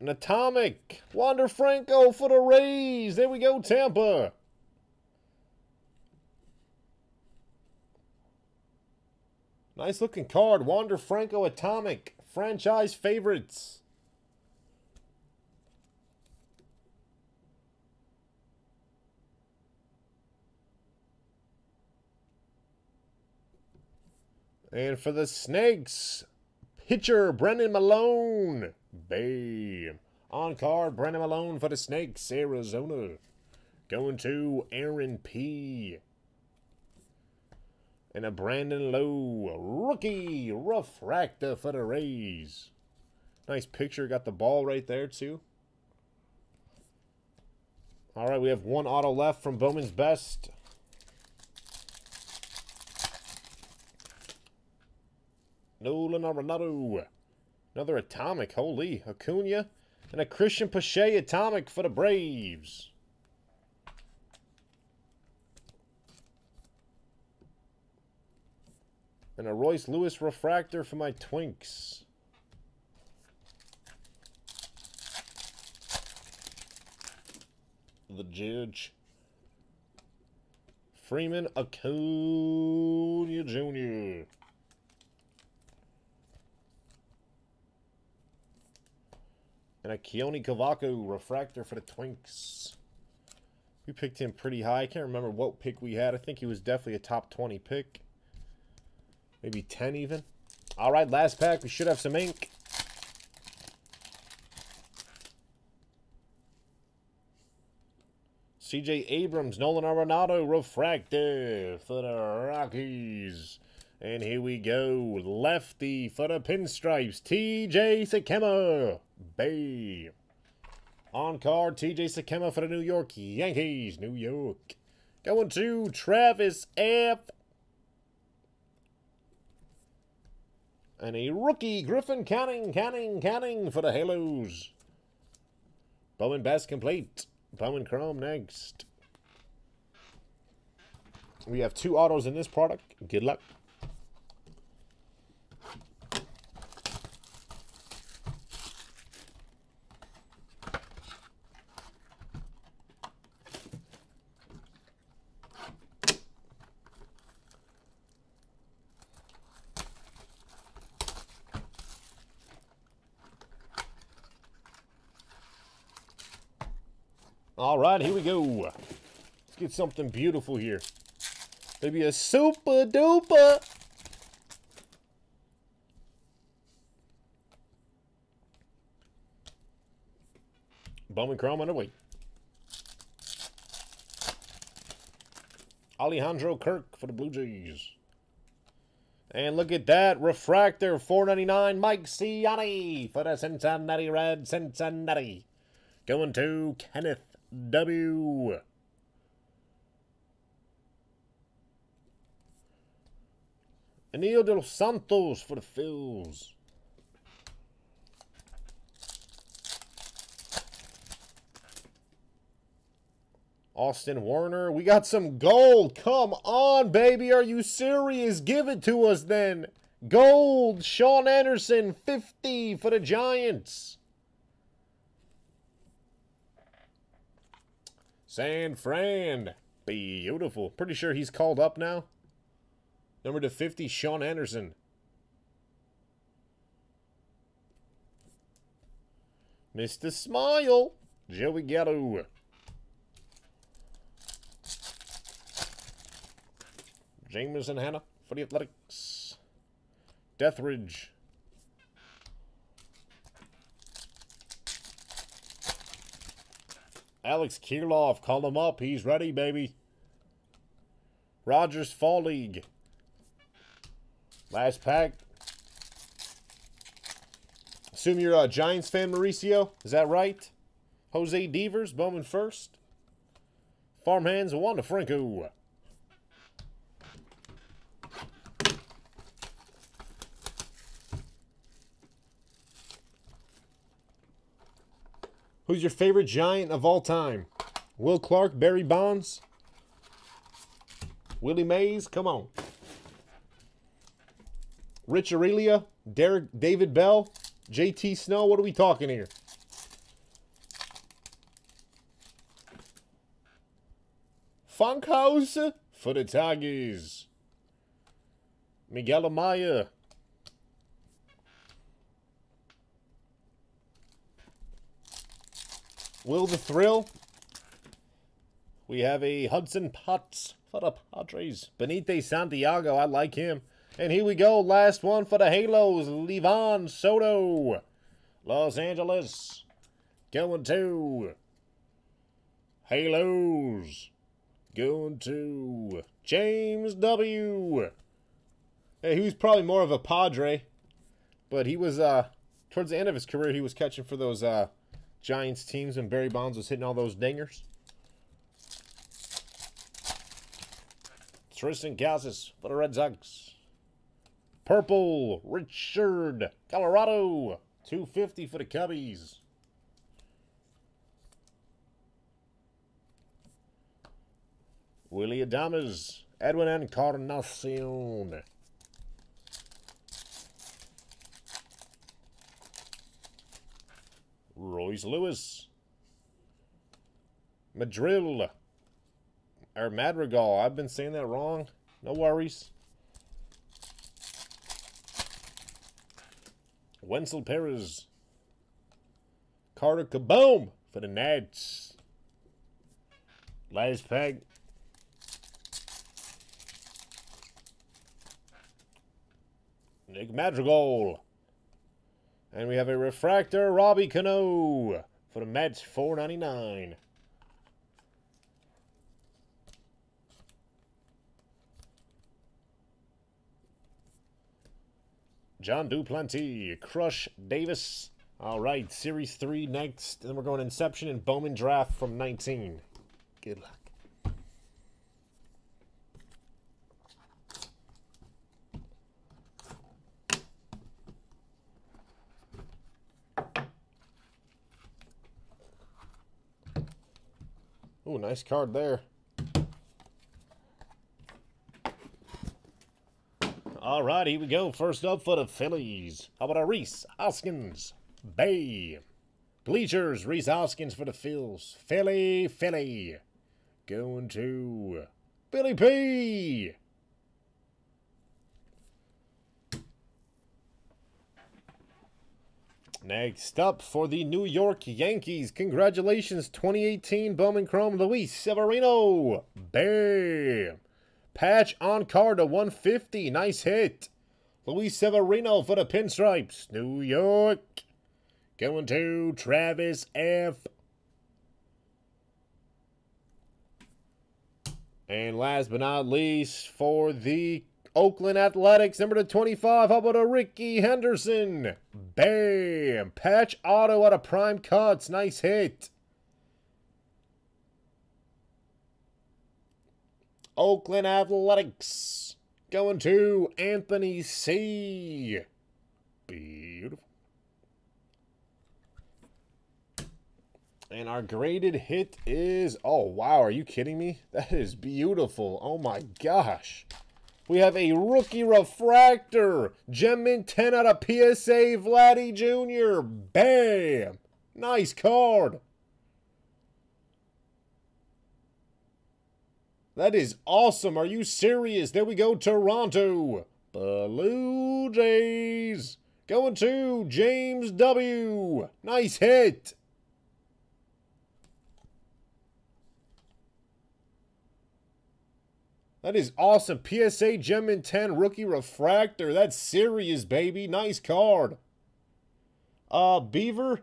An atomic. Wander Franco for the Rays. There we go, Tampa. Nice looking card. Wander Franco Atomic. Franchise favorites. And for the Snakes, pitcher Brennan Malone. Bam. On card, Brennan Malone for the Snakes, Arizona. Going to Aaron P. And a Brandon Lowe, rookie refractor for the Rays. Nice picture. Got the ball right there, too. All right, we have one auto left from Bowman's Best. Nolan Arenado. Another atomic. Holy. Acuna. And a Cristian Pache atomic for the Braves. And a Royce Lewis refractor for my Twinks. The Judge. Freeman Acuna Jr. And a Keoni Cavaco refractor for the Twinks. We picked him pretty high. I can't remember what pick we had. I think he was definitely a top 20 pick. Maybe 10 even. All right, last pack. We should have some ink. CJ Abrams, Nolan Arenado, refractor for the Rockies. And here we go. Lefty for the pinstripes. TJ Sikkema. Bam. On card, TJ Sikkema for the New York Yankees. New York. Going to Travis F. And a rookie, Griffin Canning, Canning, Canning for the Halos. Bowman Best complete. Bowman Chrome next. We have two autos in this product. Good luck. Right, here we go. Let's get something beautiful here. Maybe a super duper. Bowman Chrome underway. Alejandro Kirk for the Blue Jays. And look at that. Refractor 499 Mike Siani for the Cincinnati Red Cincinnati. Going to Kenneth W. Anil de los Santos for the Phils. Austin Warner. We got some gold. Come on, baby. Are you serious? Give it to us then. Gold. Shaun Anderson, 50 for the Giants. San Fran. Beautiful. Pretty sure he's called up now. Number to 50, Shaun Anderson. Mr. Smile. Joey Gatto. Jameson Hannah for the Athletics. Deathridge. Alex Kirilloff, call him up. He's ready, baby. Rogers Fall League. Last pack. Assume you're a Giants fan, Mauricio. Is that right? Jose Devers, Bowman first. Farmhands, Wander Franco. Who's your favorite Giant of all time? Will Clark, Barry Bonds? Willie Mays? Come on. Rich Aurilia? Derek David Bell? JT Snow? What are we talking here? Funkhouse for the Tigers. Miguel Amaya. Will the Thrill. We have a Hudson Potts for the Padres. Benito Santiago, I like him. And here we go, last one for the Halos, Livan Soto. Los Angeles. Going to Halos. Going to James W. Hey, he was probably more of a Padre. But he was, uh, towards the end of his career, he was catching for those, uh, Giants teams when Barry Bonds was hitting all those dingers. Triston Casas for the Red Sox. Purple, Richard, Colorado. 250 for the Cubbies. Willy Adames, Edwin Encarnacion. Royce Lewis. Madrill. Or Madrigal. I've been saying that wrong. No worries. Wenzel Perez. Carter Kieboom for the Nats. Last pack. Nick Madrigal. And we have a refractor, Robbie Cano for the Mets, four ninety nine. Jon Duplantier, Crush Davis All right, Series 3 next. Then we're going Inception and Bowman Draft from 19. Good luck. Ooh, nice card there. All right, here we go. First up for the Phillies. How about a Rhys Hoskins? Bay. Bleachers, Rhys Hoskins for the Phils. Philly, Philly. Going to Billy P. Next up for the New York Yankees. Congratulations, 2018 Bowman Chrome Luis Severino. Bam. Patch on card to 150. Nice hit. Luis Severino for the pinstripes. New York. Going to Travis F. And last but not least, for the Oakland Athletics, number to 25, how about a Rickey Henderson? Bam! Patch auto out of prime cuts. Nice hit. Oakland Athletics going to Anthony C. Beautiful. And our graded hit is, oh wow, are you kidding me? That is beautiful. Oh my gosh. We have a rookie refractor. Gem Mint 10 out of PSA Vladdy Jr. Bam. Nice card. That is awesome. Are you serious? There we go, Toronto. Blue Jays. Going to James W. Nice hit. That is awesome. PSA Gem in 10 Rookie Refractor. That's serious, baby. Nice card. Uh, Beaver.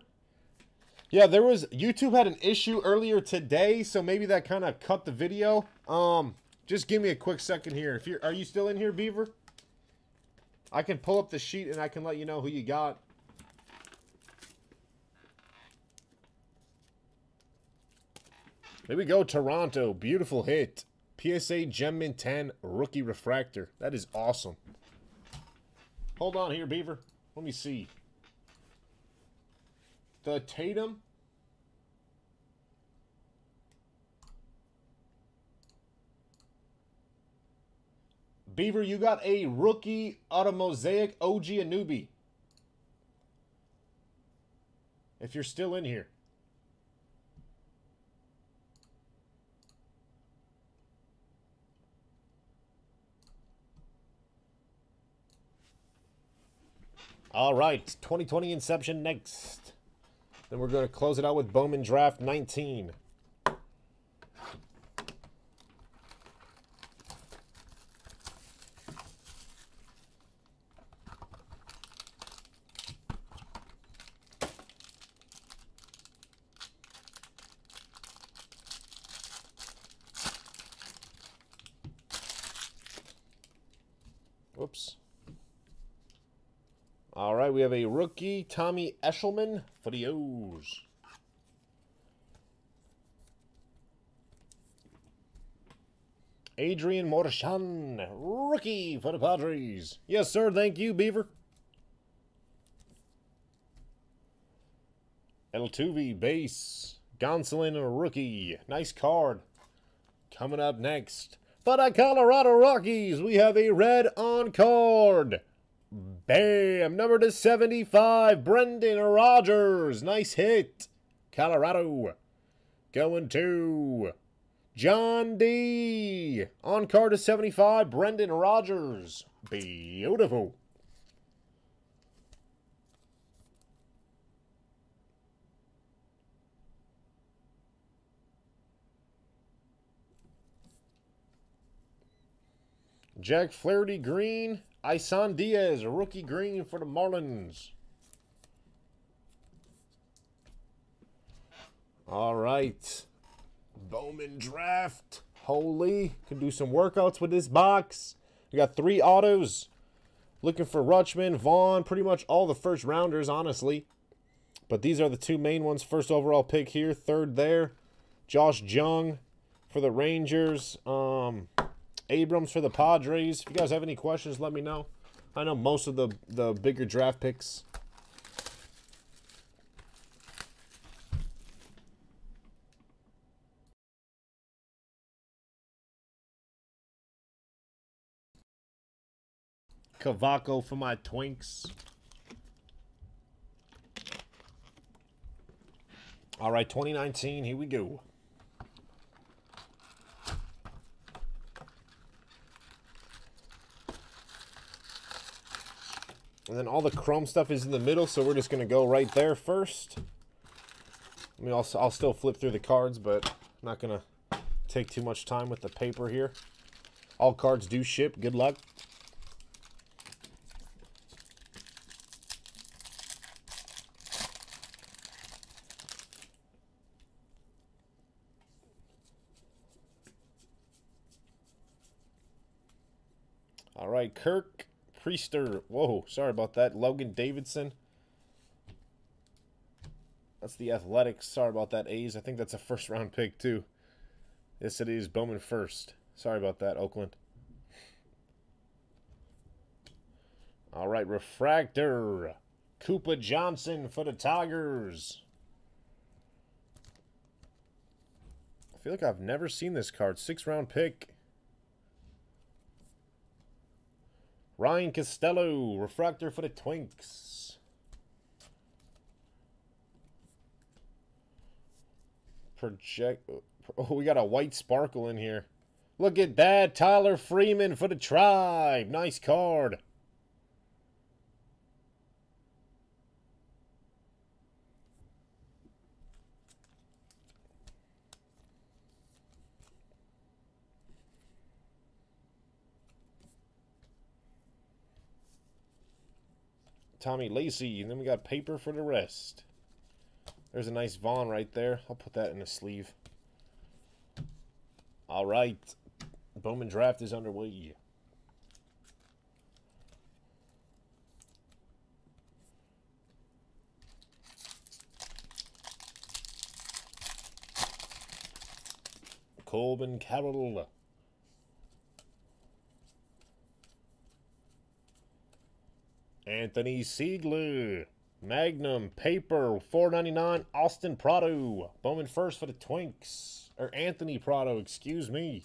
Yeah, there was... YouTube had an issue earlier today, so maybe that kind of cut the video. Um, just give me a quick second here. If you're... Are you still in here, Beaver? I can pull up the sheet and I can let you know who you got. There we go, Toronto. Beautiful hit. PSA Gem Mint 10 Rookie Refractor. That is awesome. Hold on here, Beaver. Let me see. The Tatum. Beaver, you got a rookie auto mosaic OG Anunoby. If you're still in here. All right, 2020 Inception next. Then we're going to close it out with Bowman Draft 19. Whoops. All right, we have a rookie, Tommy Eshelman for the O's. Adrian Morejon, rookie for the Padres. Yes, sir. Thank you, Beaver. Altuve, base. Gonsolin, rookie. Nice card. Coming up next. For the Colorado Rockies, we have a red on card. Bam! Number to 75, Brendan Rodgers. Nice hit. Colorado. Going to John D. On card to 75, Brendan Rodgers. Beautiful. Jack Flaherty green. Isan Diaz, rookie green for the Marlins. All right. Bowman draft. Holy. Can do some workouts with this box. We got three autos. Looking for Rutschman, Vaughn, pretty much all the first rounders, honestly. But these are the two main ones. First overall pick here, third there. Josh Jung for the Rangers. Um, Abrams for the Padres. If you guys have any questions, let me know. I know most of the, the bigger draft picks. Cavaco for my Twinks. All right, 2019, here we go. And then all the chrome stuff is in the middle, so we're just going to go right there first. I mean, I'll, I'll still flip through the cards, but I'm not going to take too much time with the paper here. All cards do ship. Good luck. All right, Kirk Priester. Whoa, sorry about that. Logan Davidson. That's the Athletics. Sorry about that, A's. I think that's a first round pick, too. Yes, it is. Bowman first. Sorry about that, Oakland. All right, Refractor. Cooper Johnson for the Tigers. I feel like I've never seen this card. Six round pick. Ryan Costello, refractor for the Twinks. Project. Oh, we got a white sparkle in here. Look at that. Tyler Freeman for the Tribe. Nice card. Tommy Lacey, and then we got paper for the rest. There's a nice Vaughn right there. I'll put that in a sleeve. All right. Bowman draft is underway. Corbin Carroll. Anthony Siegler. Magnum Paper 499 Austin Prato. Bowman first for the Twinks. Or Anthony Prato, excuse me.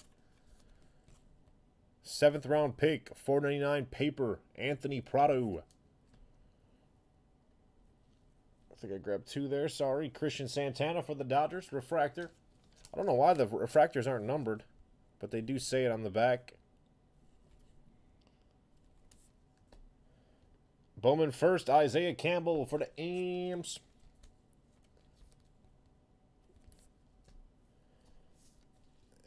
Seventh round pick, 499 Paper, Anthony Prato. I think I grabbed two there. Sorry. Christian Santana for the Dodgers. Refractor. I don't know why the refractors aren't numbered, but they do say it on the back. Bowman first, Isaiah Campbell for the Amps.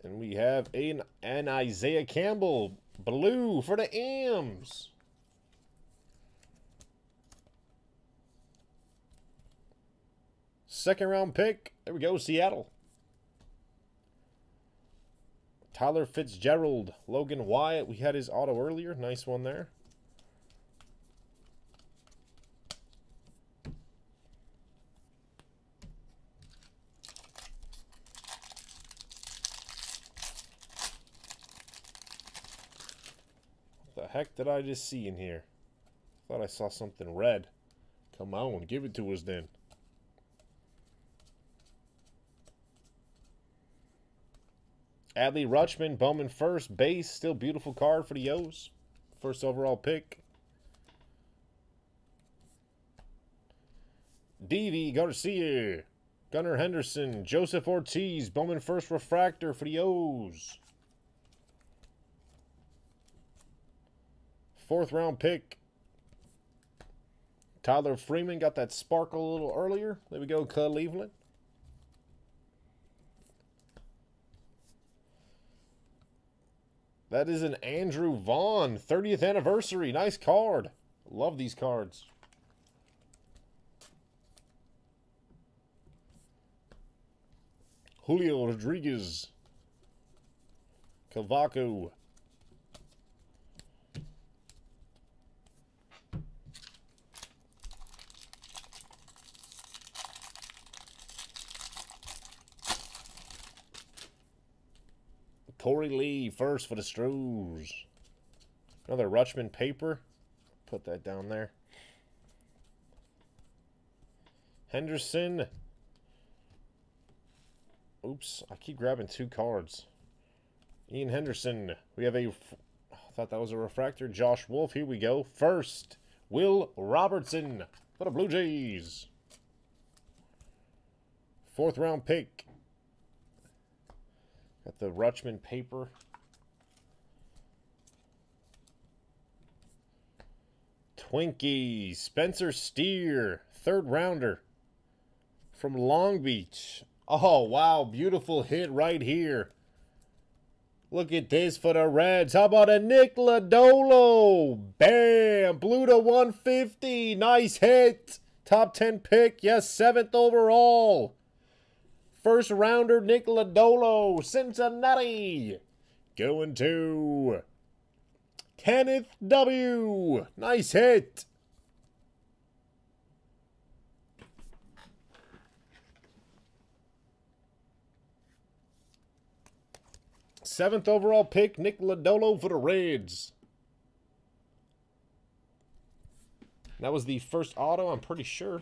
And we have an, an Isaiah Campbell, blue for the Amps. Second round pick. There we go, Seattle. Tyler Fitzgerald, Logan Wyatt. We had his auto earlier. Nice one there. Heck did I just see in here? Thought I saw something red. Come on, give it to us then. Adley Rutschman, Bowman first, base, still beautiful card for the O's. First overall pick. Deivi Garcia, Gunnar Henderson, Joseph Ortiz, Bowman first refractor for the O's. Fourth round pick. Tyler Freeman got that sparkle a little earlier. There we go, Cleveland. That is an Andrew Vaughn 30th anniversary. Nice card. Love these cards. Julio Rodriguez. Cavaco. Korey Lee, first for the Stros. Another Rutschman paper. Put that down there. Henderson. Oops, I keep grabbing two cards. Ian Henderson. We have a. I thought that was a refractor. Josh Wolf. Here we go. First, Will Robertson for the Blue Jays. Fourth round pick. Got the Rutschman paper. Twinkie. Spencer Steer. Third rounder from Long Beach. Oh, wow. Beautiful hit right here. Look at this for the Reds. How about a Nick Lodolo? Bam! Blue to 150. Nice hit. Top 10 pick. Yes, seventh overall. First rounder, Nick Lodolo, Cincinnati. Going to Kenneth W. Nice hit. Seventh overall pick, Nick Lodolo for the Reds. That was the first auto, I'm pretty sure.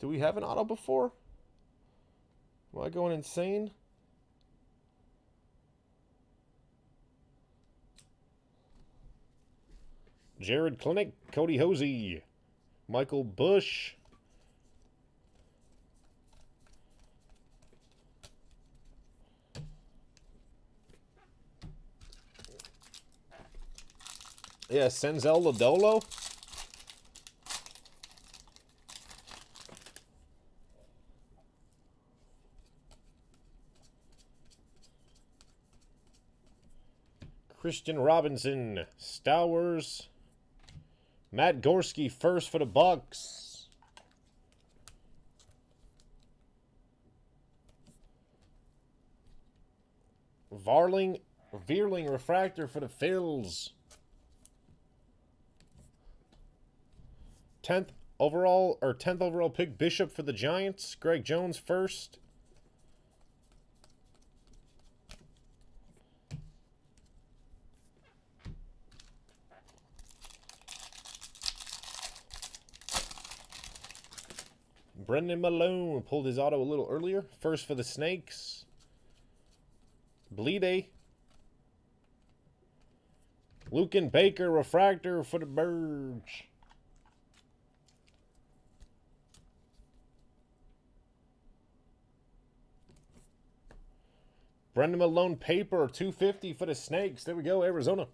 Do we have an auto before? Am I going insane? Jarred Kelenic, Cody Hosey, Michael Busch. Yeah, Senzel Lodolo. Kristian Robinson, Stowers, Matt Gorski first for the Bucks. Varling, Veerling refractor for the Phils. 10th overall or 10th overall pick Bishop for the Giants. Greg Jones first. Brennan Malone pulled his auto a little earlier. First for the Snakes. Bleedy. Luken Baker refractor for the Birds. Brennan Malone paper, 250 for the Snakes. There we go, Arizona.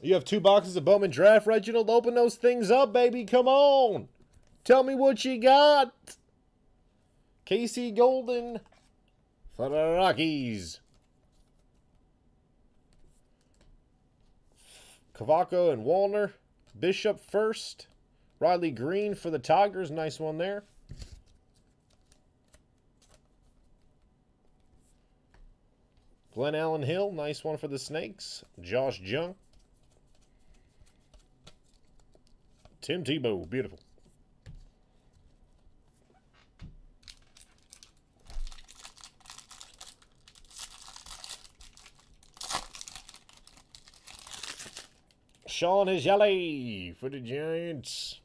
You have two boxes of Bowman Draft, Reginald. Open those things up, baby. Come on. Tell me what you got. Casey Golden for the Rockies. Cavaco and Wallner. Bishop first. Riley Greene for the Tigers. Nice one there. Glenallen Hill, nice one for the Snakes. Josh Jung. Tim Tebow, beautiful. Sean Hjelle for the Giants.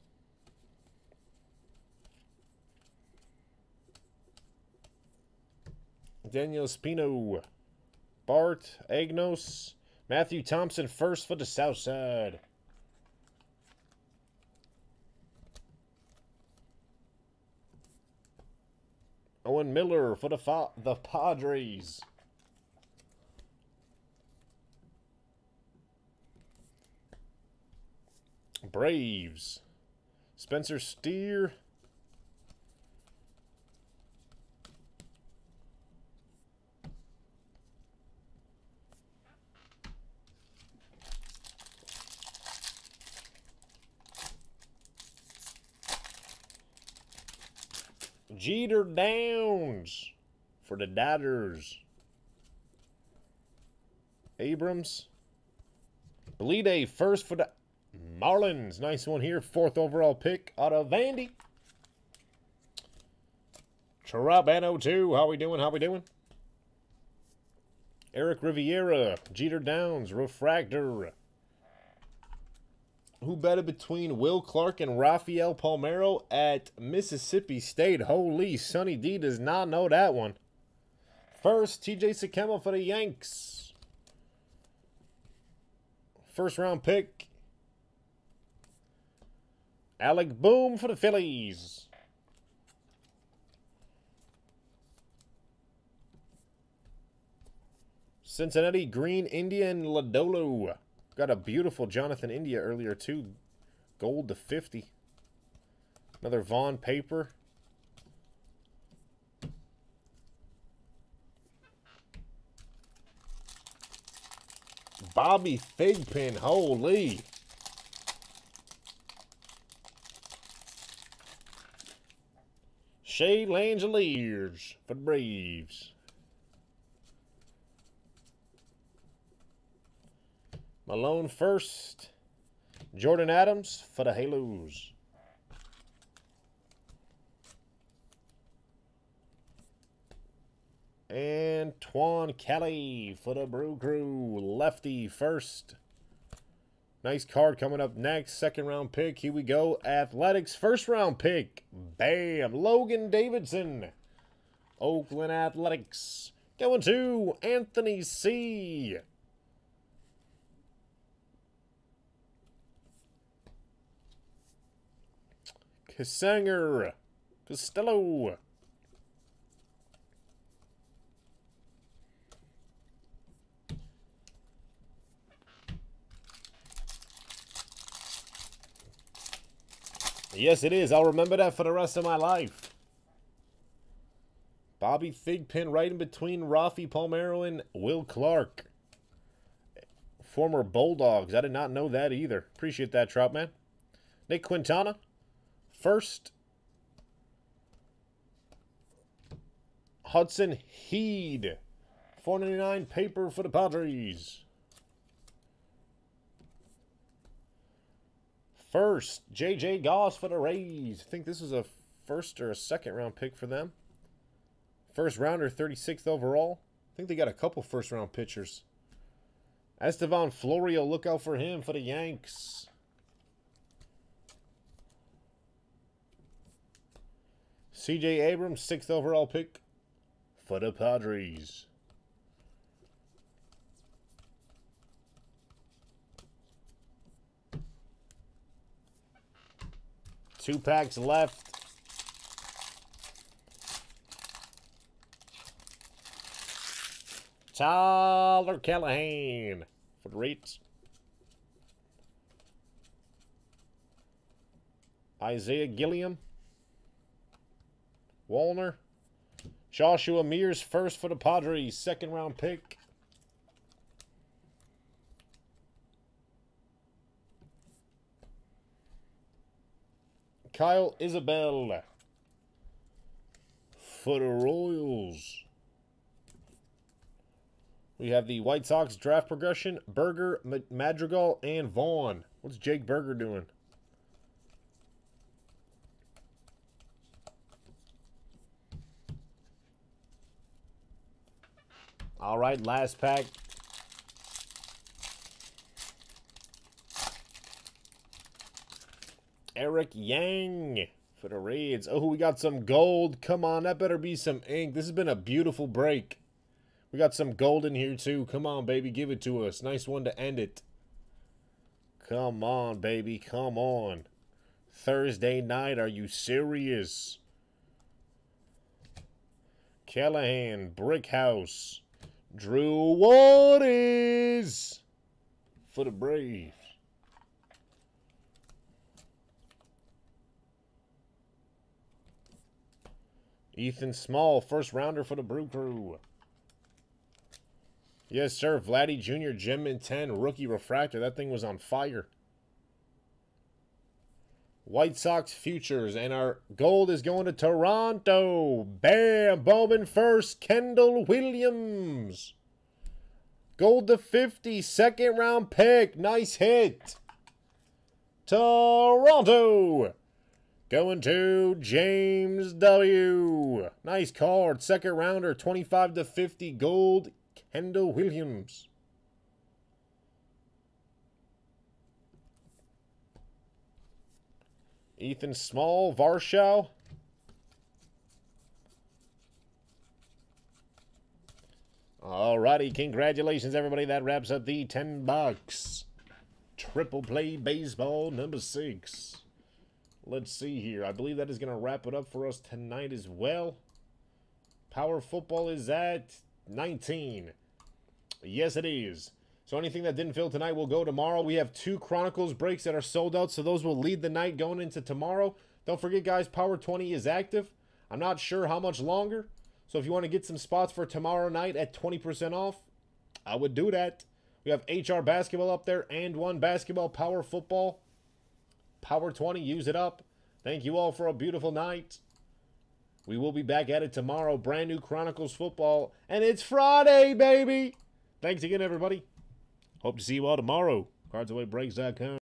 Daniel Espino. Bart, Agnos, Matthew Thompson first for the South Side. Owen Miller for the the Padres. Braves. Spencer Steer. Jeter Downs for the Dodgers. Abrams. Bleday first for the Marlins. Nice one here. Fourth overall pick out of Vandy. Trabano2, how we doing? How we doing? Eric Riviera, Jeter Downs, Refractor. Who betted between Will Clark and Rafael Palmeiro at Mississippi State? Holy, Sonny D does not know that one. First, TJ Sikkema for the Yanks. First round pick. Alec Bohm for the Phillies. Cincinnati Green Indian Lodolo. Got a beautiful Jonathan India earlier too. Gold to 50. Another Vaughn paper. Bobby Thigpen, holy. Shea Langeliers for the Braves. Malone first. Jordan Adams for the Halos. And Antoine Kelly for the Brew Crew. Lefty first. Nice card coming up next. Second round pick. Here we go. Athletics first round pick. Bam. Logan Davidson. Oakland Athletics. Going to Anthony C. Kasanger. Costello. Yes, it is. I'll remember that for the rest of my life. Bobby Thigpen right in between Rafi Palmeiro and Will Clark. Former Bulldogs. I did not know that either. Appreciate that, Troutman. Nick Quintana. First, Hudson Head. 499 paper for the Padres. First, J.J. Goss for the Rays. I think this is a first or a second round pick for them. First rounder, 36th overall. I think they got a couple first round pitchers. Estevan Florial, look out for him for the Yanks. CJ Abrams, sixth overall pick for the Padres. Two packs left. Tyler Callihan for the Reds. Isaiah Gilliam. Wallner. Joshua Mears first for the Padres, second round pick. Kyle Isbel for the Royals. We have the White Sox draft progression, Burger, Madrigal, and Vaughn. What's Jake Burger doing? All right, last pack. Eric Yang for the Reds. Oh, we got some gold. Come on, that better be some ink. This has been a beautiful break. We got some gold in here, too. Come on, baby, give it to us. Nice one to end it. Come on, baby, come on. Thursday night, are you serious? Callahan, Brick House. Drew Waters for the Braves. Ethan Small, first rounder for the Brew Crew. Yes, sir. Vladdy Jr. Gem in 10, rookie refractor. That thing was on fire. White Sox futures, and our gold is going to Toronto. Bam! Bowman first, Kendall Williams. Gold to 50, second round pick. Nice hit. Toronto. Going to James W. Nice card. Second rounder, 25 to 50 gold. Kendall Williams. Ethan Small, Warschau. Alrighty, congratulations everybody. That wraps up the 10 bucks. Triple play baseball number six. Let's see here. I believe that is going to wrap it up for us tonight as well. Power football is at 19. Yes, it is. So anything that didn't fill tonight will go tomorrow. We have two Chronicles breaks that are sold out, so those will lead the night going into tomorrow. Don't forget, guys, Power 20 is active. I'm not sure how much longer. So if you want to get some spots for tomorrow night at 20% off, I would do that. We have HR basketball up there and one basketball power football. Power 20, use it up. Thank you all for a beautiful night. We will be back at it tomorrow. Brand new Chronicles football. And it's Friday, baby. Thanks again, everybody. Hope to see you all tomorrow. CardsAwayBreaks.com.